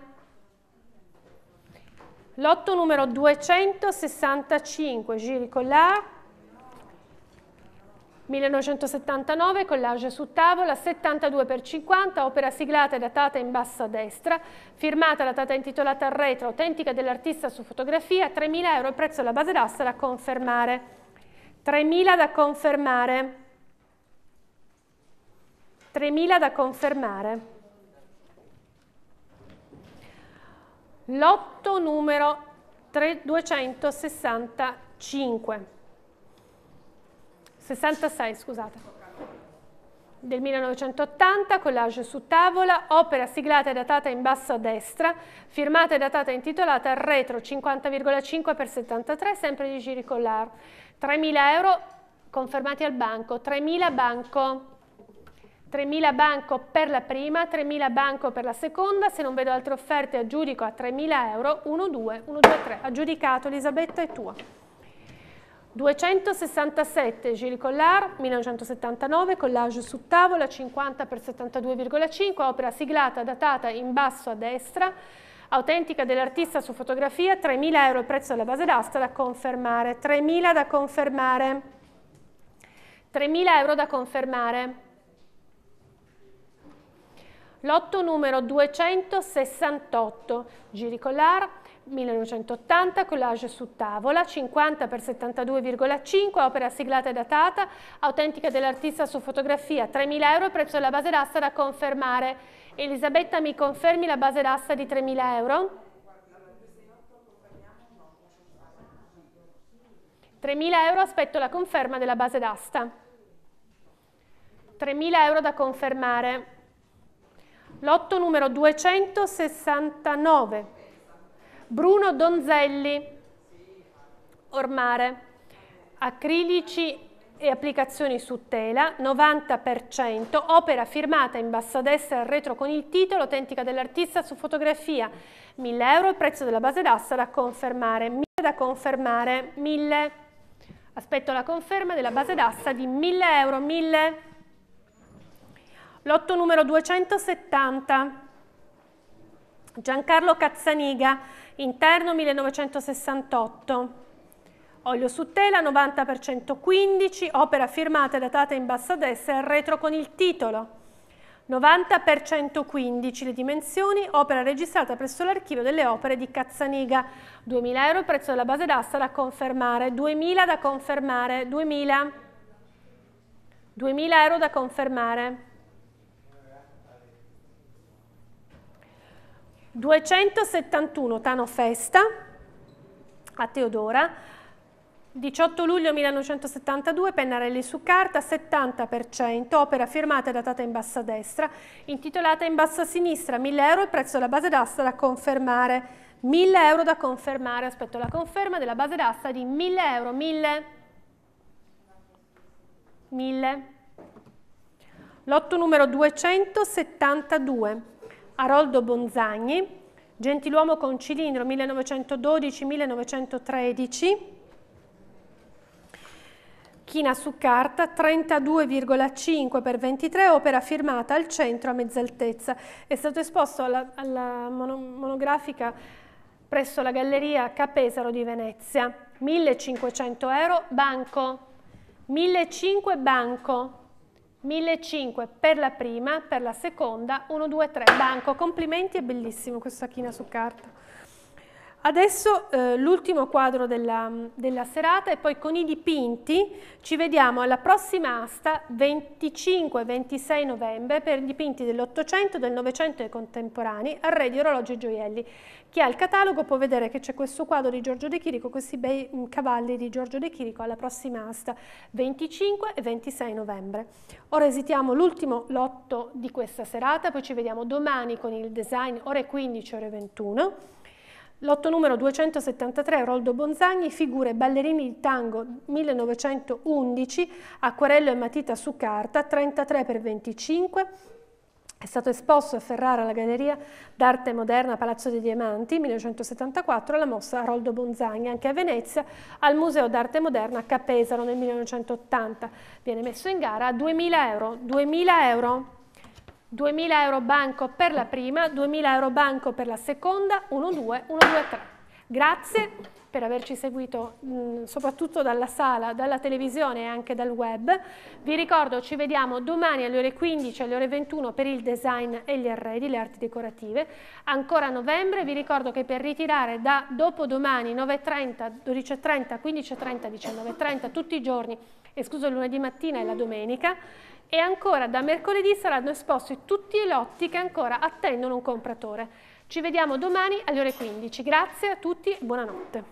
lotto numero 265, giri collar, 1979, collage su tavola, 72 x 50, opera siglata e datata in basso a destra, firmata, datata intitolata al retro, autentica dell'artista su fotografia, 3.000 euro il prezzo della base d'asta da confermare. 3.000 da confermare. 3.000 da confermare. Lotto numero 265. 66, scusate, del 1980, collage su tavola, opera siglata e datata in basso a destra, firmata e datata intitolata retro 50,5 x 73, sempre di giri collar. 3.000 euro confermati al banco, 3.000 banco. 3.000 banco per la prima, 3.000 banco per la seconda, se non vedo altre offerte aggiudico a 3.000 euro, 1, 2, 1, 2, 3, aggiudicato, Elisabetta è tua. 267 Gilles Collard, 1979, collage su tavola 50 x 72,5, opera siglata datata in basso a destra, autentica dell'artista su fotografia, 3.000 euro il prezzo della base d'asta da confermare, 3.000 da confermare, 3.000 euro da confermare. Lotto numero 268, Giri Collard, 1980, collage su tavola, 50 x 72,5, opera siglata e datata, autentica dell'artista su fotografia, 3.000 euro, prezzo della base d'asta da confermare. Elisabetta, mi confermi la base d'asta di 3.000 euro? 3.000 euro, aspetto la conferma della base d'asta. 3.000 euro da confermare. Lotto numero 269. Bruno Donzelli, Ormare, acrilici e applicazioni su tela, 90%, opera firmata in basso a destra al retro con il titolo, autentica dell'artista su fotografia, 1000 euro, il prezzo della base d'asta da confermare, 1000 da confermare, 1000, aspetto la conferma della base d'asta di 1000 euro, 1000, lotto numero 270, Giancarlo Cazzaniga, interno 1968. Olio su tela 90% 15, opera firmata e datata in basso a destra e retro con il titolo. 90 per 115 le dimensioni, opera registrata presso l'archivio delle opere di Cazzaniga. 2.000 euro il prezzo della base d'asta da confermare, 2.000 da confermare, 2.000, 2.000 euro da confermare. 271 Tano Festa a Teodora, 18 luglio 1972, Pennarelli su carta, 70%, opera firmata e datata in bassa destra, intitolata in bassa sinistra, 1000 euro il prezzo della base d'asta da confermare. 1000 euro da confermare, aspetto la conferma della base d'asta di 1000 euro, 1000, 1000. Lotto numero 272, Aroldo Bonzagni, gentiluomo con cilindro 1912-1913, China su carta 32,5 per 23, opera firmata al centro a mezza altezza. È stato esposto alla, alla monografica presso la Galleria Capesaro di Venezia. 1500 euro, banco. 1500 banco. 1500 per la prima, per la seconda, 1, 2, 3, banco. Complimenti, è bellissimo questa china su carta. Adesso eh, l'ultimo quadro della, della, serata e poi con i dipinti ci vediamo alla prossima asta 25-26 novembre per i dipinti dell'Ottocento, del Novecento e contemporanei, arredi, orologi e gioielli. Chi ha il catalogo può vedere che c'è questo quadro di Giorgio De Chirico, questi bei mm, cavalli di Giorgio De Chirico alla prossima asta 25 e 26 novembre. Ora esitiamo l'ultimo lotto di questa serata, poi ci vediamo domani con il design ore 15 ore 21. Lotto numero 273, Roldo Bonzagni, figure ballerini di tango 1911, acquarello e matita su carta, 33 x 25, è stato esposto a Ferrara alla Galleria d'Arte Moderna Palazzo dei Diamanti 1974 alla mostra Roldo Bonzagni, anche a Venezia al Museo d'Arte Moderna a Capesaro nel 1980. Viene messo in gara a 2.000 euro. 2.000 euro. 2.000 euro banco per la prima, 2.000 euro banco per la seconda, 1, 2, 1, 2, 3. Grazie per averci seguito mh, soprattutto dalla sala, dalla televisione e anche dal web. Vi ricordo ci vediamo domani alle ore 15 alle ore 21 per il design e gli arredi, le arti decorative. Ancora a novembre vi ricordo che per ritirare da dopodomani 9.30, 12.30, 15.30, 19.30 tutti i giorni, escluso il lunedì mattina e la domenica, e ancora da mercoledì saranno esposti tutti i lotti che ancora attendono un compratore. Ci vediamo domani alle ore 15. Grazie a tutti e buonanotte.